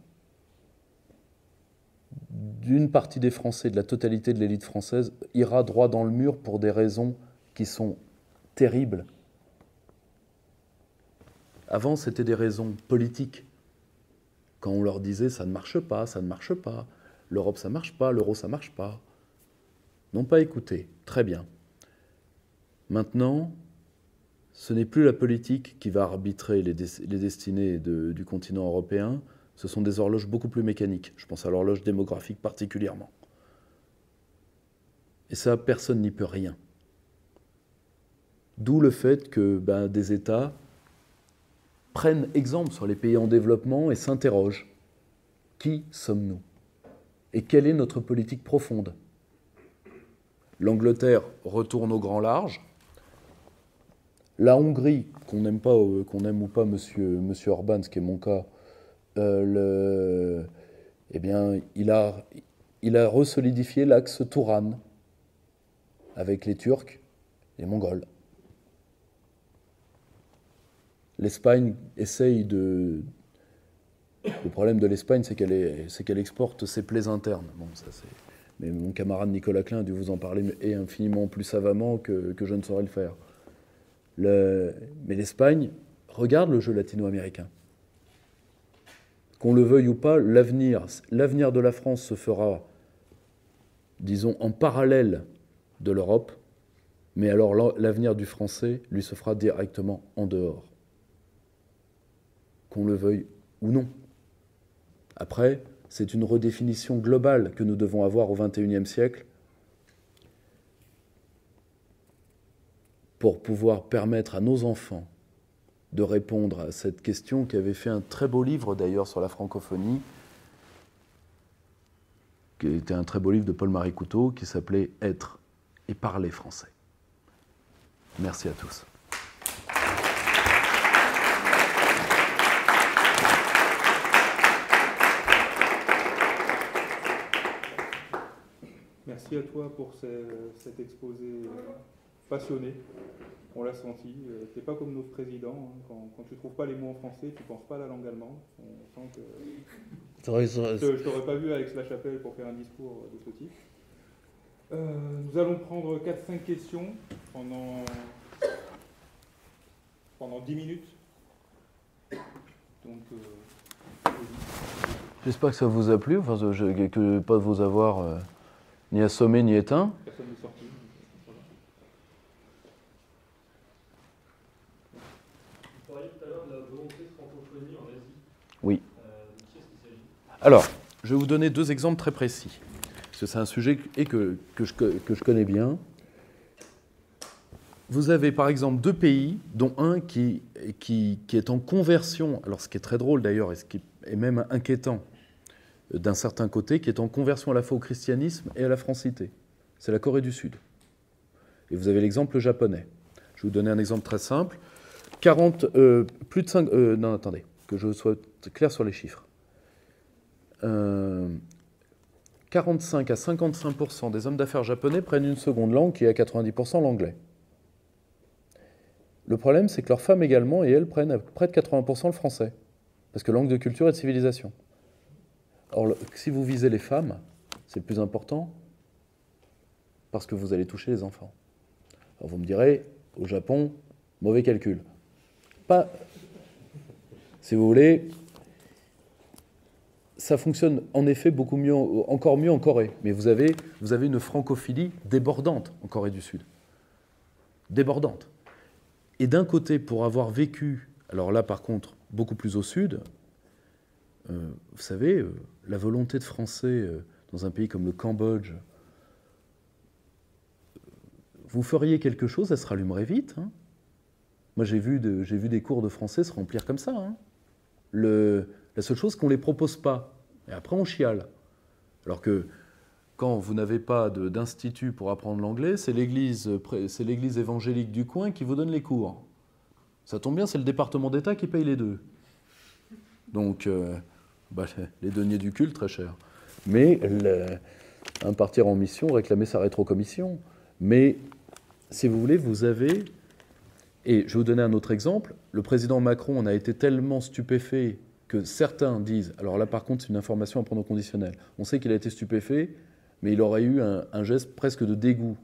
d'une partie des Français, de la totalité de l'élite française, ira droit dans le mur pour des raisons qui sont terribles. Avant, c'était des raisons politiques. Quand on leur disait ça ne marche pas, ça ne marche pas, l'Europe ça marche pas, l'euro ça marche pas. N'ont pas écouté. Très bien. Maintenant, ce n'est plus la politique qui va arbitrer les, destinées du continent européen, ce sont des horloges beaucoup plus mécaniques. Je pense à l'horloge démographique particulièrement. Et ça, personne n'y peut rien. D'où le fait que ben, des États prennent exemple sur les pays en développement et s'interrogent. Qui sommes-nous? Et quelle est notre politique profonde? L'Angleterre retourne au grand large, la Hongrie, qu'on aime, pas, euh, qu'on aime ou pas Monsieur, Orban, ce qui est mon cas, euh, eh bien, il a, il resolidifié l'axe Touran avec les Turcs Les Mongols. L'Espagne essaye de. Le problème de l'Espagne, c'est qu'elle exporte ses plaies internes. Bon, ça. Mais mon camarade Nicolas Klein a dû vous en parler et infiniment plus savamment que, je ne saurais le faire. mais l'Espagne regarde le jeu latino-américain. Qu'on le veuille ou pas, l'avenir de la France se fera, disons, en parallèle de l'Europe, mais alors l'avenir du français lui se fera directement en dehors. Qu'on le veuille ou non. Après, c'est une redéfinition globale que nous devons avoir au XXIe siècle pour pouvoir permettre à nos enfants de répondre à cette question qui avait fait un très beau livre d'ailleurs sur la francophonie, qui était un très beau livre de Paul-Marie Couteau qui s'appelait Être et parler français. Merci à tous. Merci à toi pour cet exposé passionné on l'a senti. Euh, c'est pas comme notre président. Hein. Quand, quand, tu trouves pas les mots en français, tu penses pas à la langue allemande. On sent que. je, t'aurais pas vu avec la chapelle pour faire un discours de ce type. Euh, nous allons prendre 4-5 questions pendant, pendant 10 minutes. Donc. Euh, J'espère que ça vous a plu, enfin, que pas vous avoir ni assommé ni éteint. Oui. Alors, je vais vous donner deux exemples très précis, parce que c'est un sujet que, que, je, que, je, connais bien. Vous avez par exemple deux pays, dont un qui, qui, qui est en conversion, alors ce qui est très drôle d'ailleurs, et ce qui est même inquiétant d'un certain côté, qui est en conversion à la fois au christianisme et à la francité. C'est la Corée du Sud. Et vous avez l'exemple japonais. Je vais vous donner un exemple très simple. 40, euh, plus de 5, euh, non attendez, que je sois clair sur les chiffres. 45 euh, à 55% des hommes d'affaires japonais prennent une seconde langue qui est à 90% l'anglais. Le problème, c'est que leurs femmes également, et elles, prennent à près de 80% le français. Parce que langue de culture et de civilisation. Or, si vous visez les femmes, c'est plus important, parce que vous allez toucher les enfants. Alors vous me direz, au Japon, mauvais calcul. Pas, si vous voulez, ça fonctionne en effet beaucoup mieux, encore mieux en Corée. Mais vous avez, vous avez une francophilie débordante en Corée du Sud. Débordante. Et d'un côté, pour avoir vécu, alors là par contre, beaucoup plus au sud, euh, vous savez, euh, la volonté de Français euh, dans un pays comme le Cambodge, vous feriez quelque chose, ça se rallumerait vite. Hein. Moi, j'ai vu, des cours de français se remplir comme ça. Hein. La seule chose qu'on ne les propose pas. Et après, on chiale. Alors que quand vous n'avez pas d'institut pour apprendre l'anglais, c'est l'église évangélique du coin qui vous donne les cours. Ça tombe bien, c'est le département d'État qui paye les deux. Donc, euh, bah, les deniers du culte, très cher. Mais un partir en mission, réclamer sa rétrocommission. Mais, si vous voulez, vous avez et je vais vous donner un autre exemple. Le président Macron en a été tellement stupéfait que certains disent, alors là par contre c'est une information à prendre au conditionnel, on sait qu'il a été stupéfait, mais il aurait eu un, geste presque de dégoût.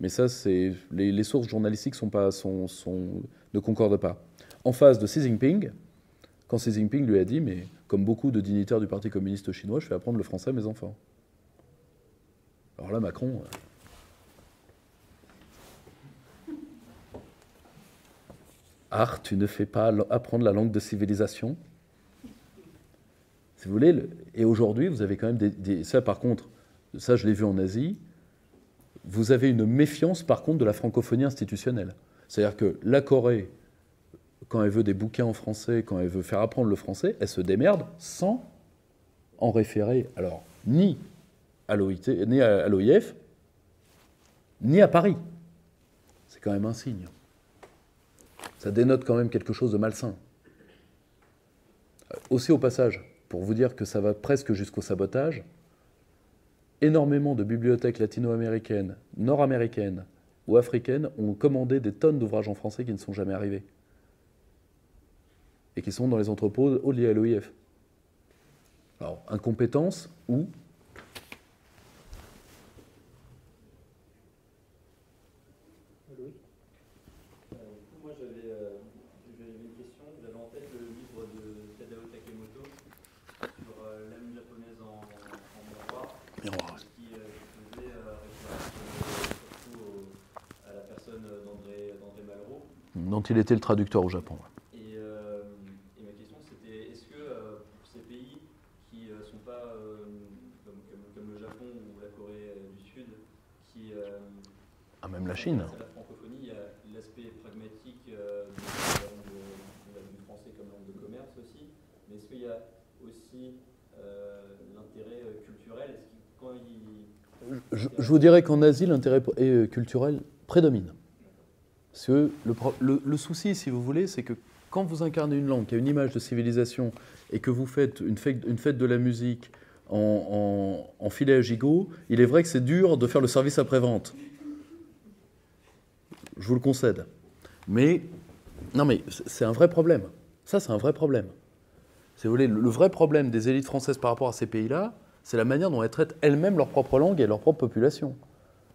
Mais ça, c'est les, sources journalistiques ne concordent pas. En face de Xi Jinping, quand Xi Jinping lui a dit, mais comme beaucoup de dignitaires du Parti communiste chinois, je vais apprendre le français à mes enfants. Alors là, Macron, euh, Art, tu ne fais pas apprendre la langue de civilisation Si vous voulez, et aujourd'hui, vous avez quand même des, Ça, par contre, ça, je l'ai vu en Asie, vous avez une méfiance, par contre, de la francophonie institutionnelle. C'est-à-dire que la Corée, quand elle veut des bouquins en français, quand elle veut faire apprendre le français, elle se démerde sans en référer, alors, ni à l'OIF, ni à Paris. C'est quand même un signe ça dénote quand même quelque chose de malsain. Aussi au passage, pour vous dire que ça va presque jusqu'au sabotage, énormément de bibliothèques latino-américaines, nord-américaines ou africaines ont commandé des tonnes d'ouvrages en français qui ne sont jamais arrivés et qui sont dans les entrepôts liés à l'OIF. Alors, incompétence ou dont il était le traducteur au Japon. Et, euh, et ma question c'était est-ce que euh, pour ces pays qui ne euh, sont pas comme, comme, le Japon ou la Corée du Sud, qui. ah, même la Chine La francophonie, il y a l'aspect pragmatique de la langue du français comme langue de commerce aussi, mais est-ce qu'il y a aussi l'intérêt culturel? Est-ce quand il, je, je, vous dirais qu'en Asie, l'intérêt culturel prédomine. Parce que le, souci, si vous voulez, c'est que quand vous incarnez une langue qui a une image de civilisation et que vous faites une fête, une fête de la musique en, filet à gigot, il est vrai que c'est dur de faire le service après-vente. Je vous le concède. Mais, non mais c'est un vrai problème. Ça, c'est un vrai problème. Si vous voulez, le vrai problème des élites françaises par rapport à ces pays-là, c'est la manière dont elles traitent elles-mêmes leur propre langue et leur propre population.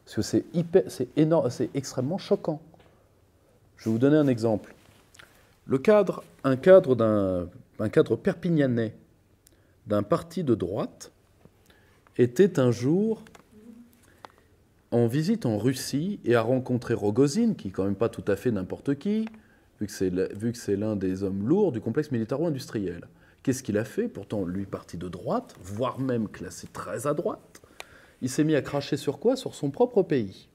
Parce que c'est énorme, c'est extrêmement choquant. Je vais vous donner un exemple. Le cadre, un cadre d'un cadre perpignanais d'un parti de droite était un jour en visite en Russie et a rencontré Rogozine, qui n'est quand même pas tout à fait n'importe qui, vu que c'est l'un des hommes lourds du complexe militaro-industriel. Qu'est-ce qu'il a fait? Pourtant, lui, parti de droite, voire même classé très à droite, il s'est mis à cracher sur quoi? Sur son propre pays.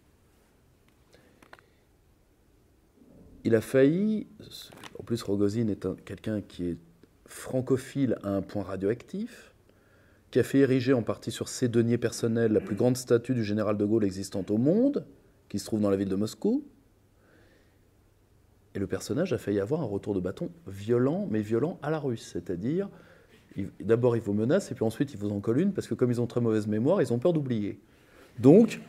il a failli, en plus Rogozine est quelqu'un qui est francophile à un point radioactif, qui a fait ériger en partie sur ses deniers personnels la plus grande statue du général de Gaulle existante au monde, qui se trouve dans la ville de Moscou. Et le personnage a failli avoir un retour de bâton violent, mais violent à la russe, c'est-à-dire d'abord il vous menace et puis ensuite il vous en colle une parce que comme ils ont très mauvaise mémoire, ils ont peur d'oublier. Donc,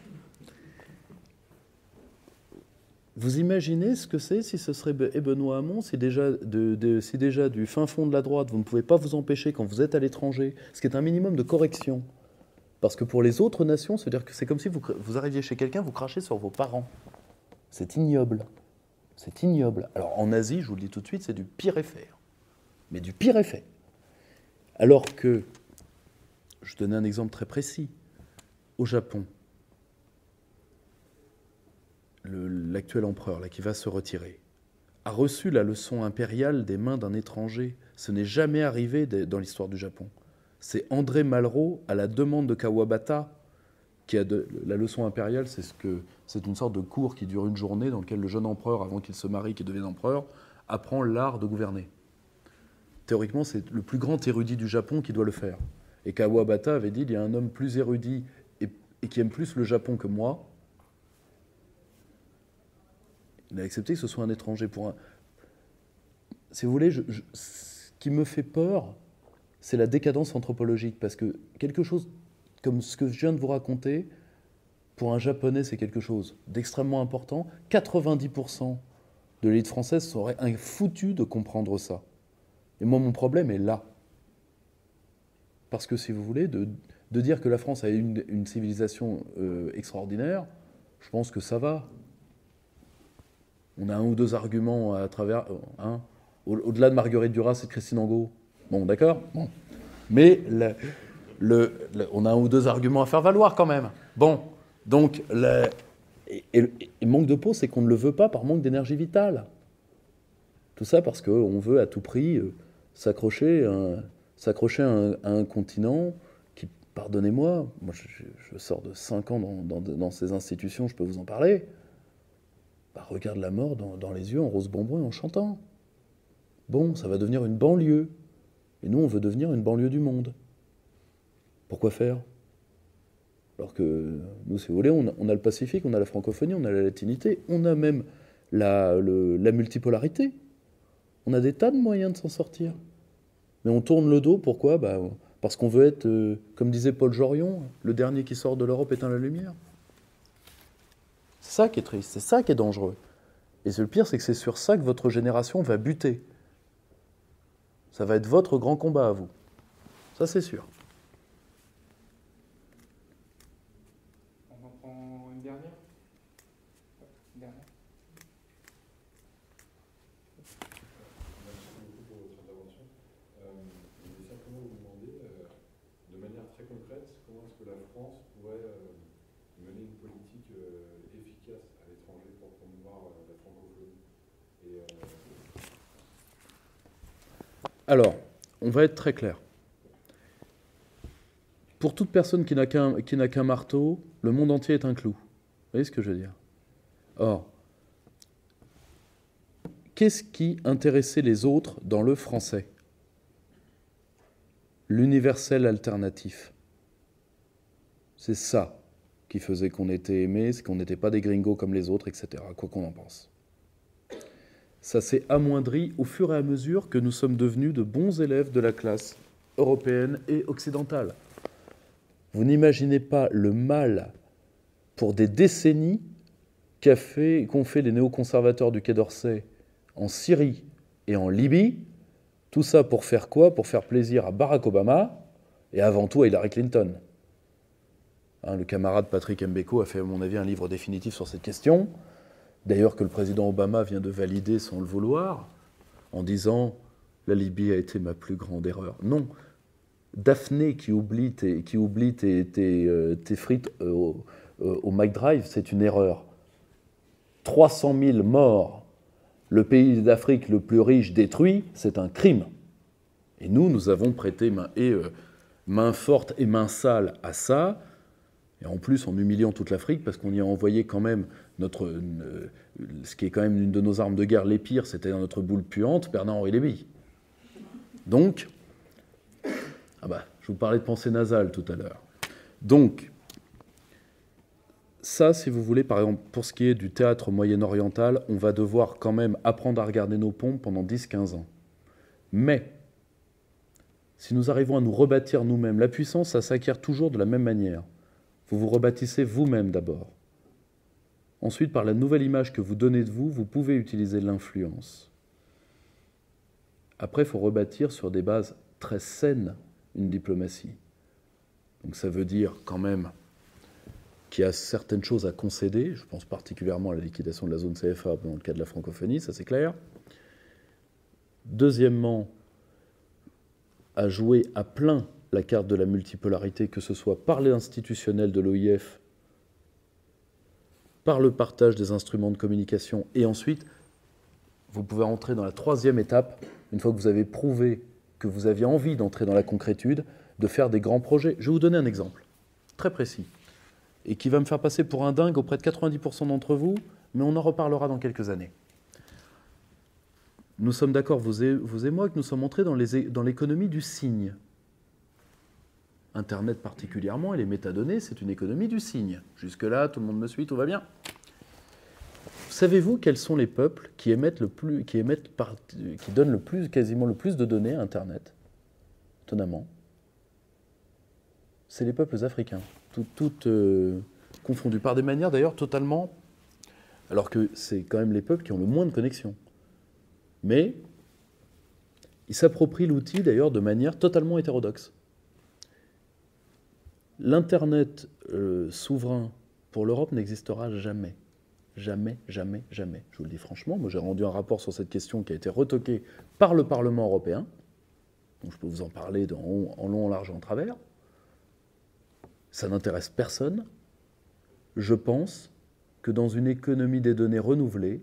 Vous imaginez ce que c'est si ce serait Benoît Hamon, si déjà, du fin fond de la droite, vous ne pouvez pas vous empêcher quand vous êtes à l'étranger, ce qui est un minimum de correction. Parce que pour les autres nations, c'est-à-dire que c'est comme si vous, vous arriviez chez quelqu'un, vous crachez sur vos parents. C'est ignoble. C'est ignoble. Alors en Asie, je vous le dis tout de suite, c'est du pire effet. Mais du pire effet. Alors que, je donnais un exemple très précis, au Japon, l'actuel empereur, qui va se retirer, a reçu la leçon impériale des mains d'un étranger. Ce n'est jamais arrivé dans l'histoire du Japon. C'est André Malraux, à la demande de Kawabata, qui a la leçon impériale, c'est ce une sorte de cours qui dure une journée dans lequel le jeune empereur, avant qu'il se marie, qu'il devienne empereur, apprend l'art de gouverner. Théoriquement, c'est le plus grand érudit du Japon qui doit le faire. Et Kawabata avait dit il y a un homme plus érudit et qui aime plus le Japon que moi, il a accepté que ce soit un étranger pour un. Si vous voulez, ce qui me fait peur, c'est la décadence anthropologique, parce que quelque chose comme ce que je viens de vous raconter, pour un japonais, c'est quelque chose d'extrêmement important. 90% de l'élite française serait un foutu de comprendre ça. Et moi, mon problème est là. Parce que si vous voulez, de, dire que la France a une, une civilisation euh, extraordinaire, je pense que ça va on a un ou deux arguments à travers. Euh, hein, Au-delà de Marguerite Duras et de Christine Angot. Bon, d'accord Mais le, on a un ou deux arguments à faire valoir quand même. Bon, donc, et, manque de peau, c'est qu'on ne le veut pas par manque d'énergie vitale. Tout ça parce qu'on veut à tout prix euh, s'accrocher à, un continent qui, pardonnez-moi, moi je, sors de 5 ans dans ces institutions, je peux vous en parler bah, regarde la mort dans, les yeux en rose bonbon et en chantant. Bon, ça va devenir une banlieue. Et nous, on veut devenir une banlieue du monde. Pourquoi faire? Alors que nous, si vous voulez, on a, le Pacifique, on a la francophonie, on a la latinité, on a même la, multipolarité. On a des tas de moyens de s'en sortir. Mais on tourne le dos, pourquoi? Bah, Parce qu'on veut être, euh, comme disait Paul Jorion, le dernier qui sort de l'Europe éteint la lumière. C'est ça qui est triste, c'est ça qui est dangereux. Et le pire, c'est que c'est sur ça que votre génération va buter. Ça va être votre grand combat à vous. Ça, c'est sûr. On en prend une dernière Une dernière Merci beaucoup pour votre intervention. Euh, je voulais simplement vous demander, euh, de manière très concrète, comment est-ce que la France pourrait euh, mener une politique euh, efficace à l'étranger pour promouvoir euh, la francophonie Et, euh, Alors, on va être très clair. Pour toute personne qui n'a qu'un marteau, le monde entier est un clou. Vous voyez ce que je veux dire? Or, qu'est-ce qui intéressait les autres dans le français? L'universel alternatif. C'est ça qui faisait qu'on était aimé, c'est qu'on n'était pas des gringos comme les autres, etc. Quoi qu'on en pense. Ça s'est amoindri au fur et à mesure que nous sommes devenus de bons élèves de la classe européenne et occidentale. Vous n'imaginez pas le mal pour des décennies qu'a fait, qu'ont fait les néoconservateurs du Quai d'Orsay en Syrie et en Libye. Tout ça pour faire quoi? Pour faire plaisir à Barack Obama et avant tout à Hillary Clinton. Hein, le camarade Patrick Mbeko a fait, à mon avis, un livre définitif sur cette question. D'ailleurs, que le président Obama vient de valider sans le vouloir, en disant La Libye a été ma plus grande erreur. Non. Daphné qui oublie tes, qui oublie tes, tes, euh, tes frites euh, au, euh, au McDrive, c'est une erreur. 300 000 morts, le pays d'Afrique le plus riche détruit, c'est un crime. Et nous, nous avons prêté main, main forte et main sale à ça, et en plus en humiliant toute l'Afrique, parce qu'on y a envoyé quand même notre, ce qui est quand même une de nos armes de guerre les pires, c'était notre boule puante, Bernard-Henri Lévy. Donc, ah bah, je vous parlais de pensée nasale tout à l'heure. Donc, ça, si vous voulez, par exemple, pour ce qui est du théâtre moyen-oriental, on va devoir quand même apprendre à regarder nos pompes pendant 10-15 ans. Mais, si nous arrivons à nous rebâtir nous-mêmes, la puissance, ça s'acquiert toujours de la même manière. Vous vous rebâtissez vous-même d'abord. Ensuite, par la nouvelle image que vous donnez de vous, vous pouvez utiliser l'influence. Après, il faut rebâtir sur des bases très saines une diplomatie. Donc ça veut dire quand même qu'il y a certaines choses à concéder, je pense particulièrement à la liquidation de la zone CFA dans le cas de la francophonie, ça c'est clair. Deuxièmement, à jouer à plein la carte de la multipolarité, que ce soit par l'institutionnel de l'OIF, par le partage des instruments de communication, et ensuite, vous pouvez entrer dans la troisième étape, une fois que vous avez prouvé que vous aviez envie d'entrer dans la concrétude, de faire des grands projets. Je vais vous donner un exemple très précis, et qui va me faire passer pour un dingue auprès de 90% d'entre vous, mais on en reparlera dans quelques années. Nous sommes d'accord, vous et, moi, que nous sommes entrés dans l'économie du signe. Internet particulièrement, et les métadonnées, c'est une économie du signe. Jusque-là, tout le monde me suit, tout va bien. Savez-vous quels sont les peuples qui émettent le plus, qui émettent qui donnent le plus, quasiment le plus de données à Internet? Étonnamment. C'est les peuples africains, toutes tout, euh, confondues, par des manières d'ailleurs totalement. Alors que c'est quand même les peuples qui ont le moins de connexions. Mais ils s'approprient l'outil d'ailleurs de manière totalement hétérodoxe. L'Internet euh, souverain pour l'Europe n'existera jamais. Jamais, jamais, jamais. Je vous le dis franchement, moi j'ai rendu un rapport sur cette question qui a été retoqué par le Parlement européen. Donc je peux vous en parler en, long, en large en travers. Ça n'intéresse personne. Je pense que dans une économie des données renouvelée,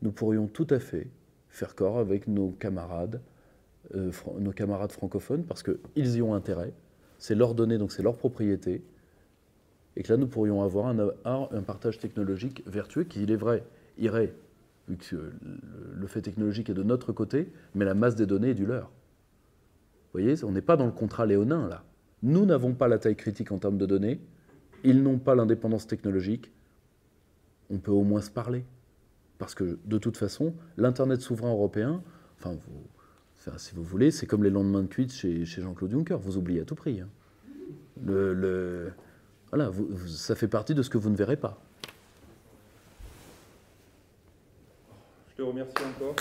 nous pourrions tout à fait faire corps avec nos camarades, euh, nos camarades francophones, parce qu'ils y ont intérêt. C'est leurs données, donc c'est leur propriété. Et que là, nous pourrions avoir un, un- partage technologique vertueux qui, il est vrai, irait, vu que euh, le fait technologique est de notre côté, mais la masse des données est du leur. Vous voyez, on n'est pas dans le contrat léonin, là. Nous n'avons pas la taille critique en termes de données, ils n'ont pas l'indépendance technologique. On peut au moins se parler. Parce que, de toute façon, l'Internet souverain européen, enfin, vous, Enfin, si vous voulez, c'est comme les lendemains de cuite chez, Jean-Claude Juncker, vous oubliez à tout prix. Hein. Voilà, vous, ça fait partie de ce que vous ne verrez pas. Je te remercie encore.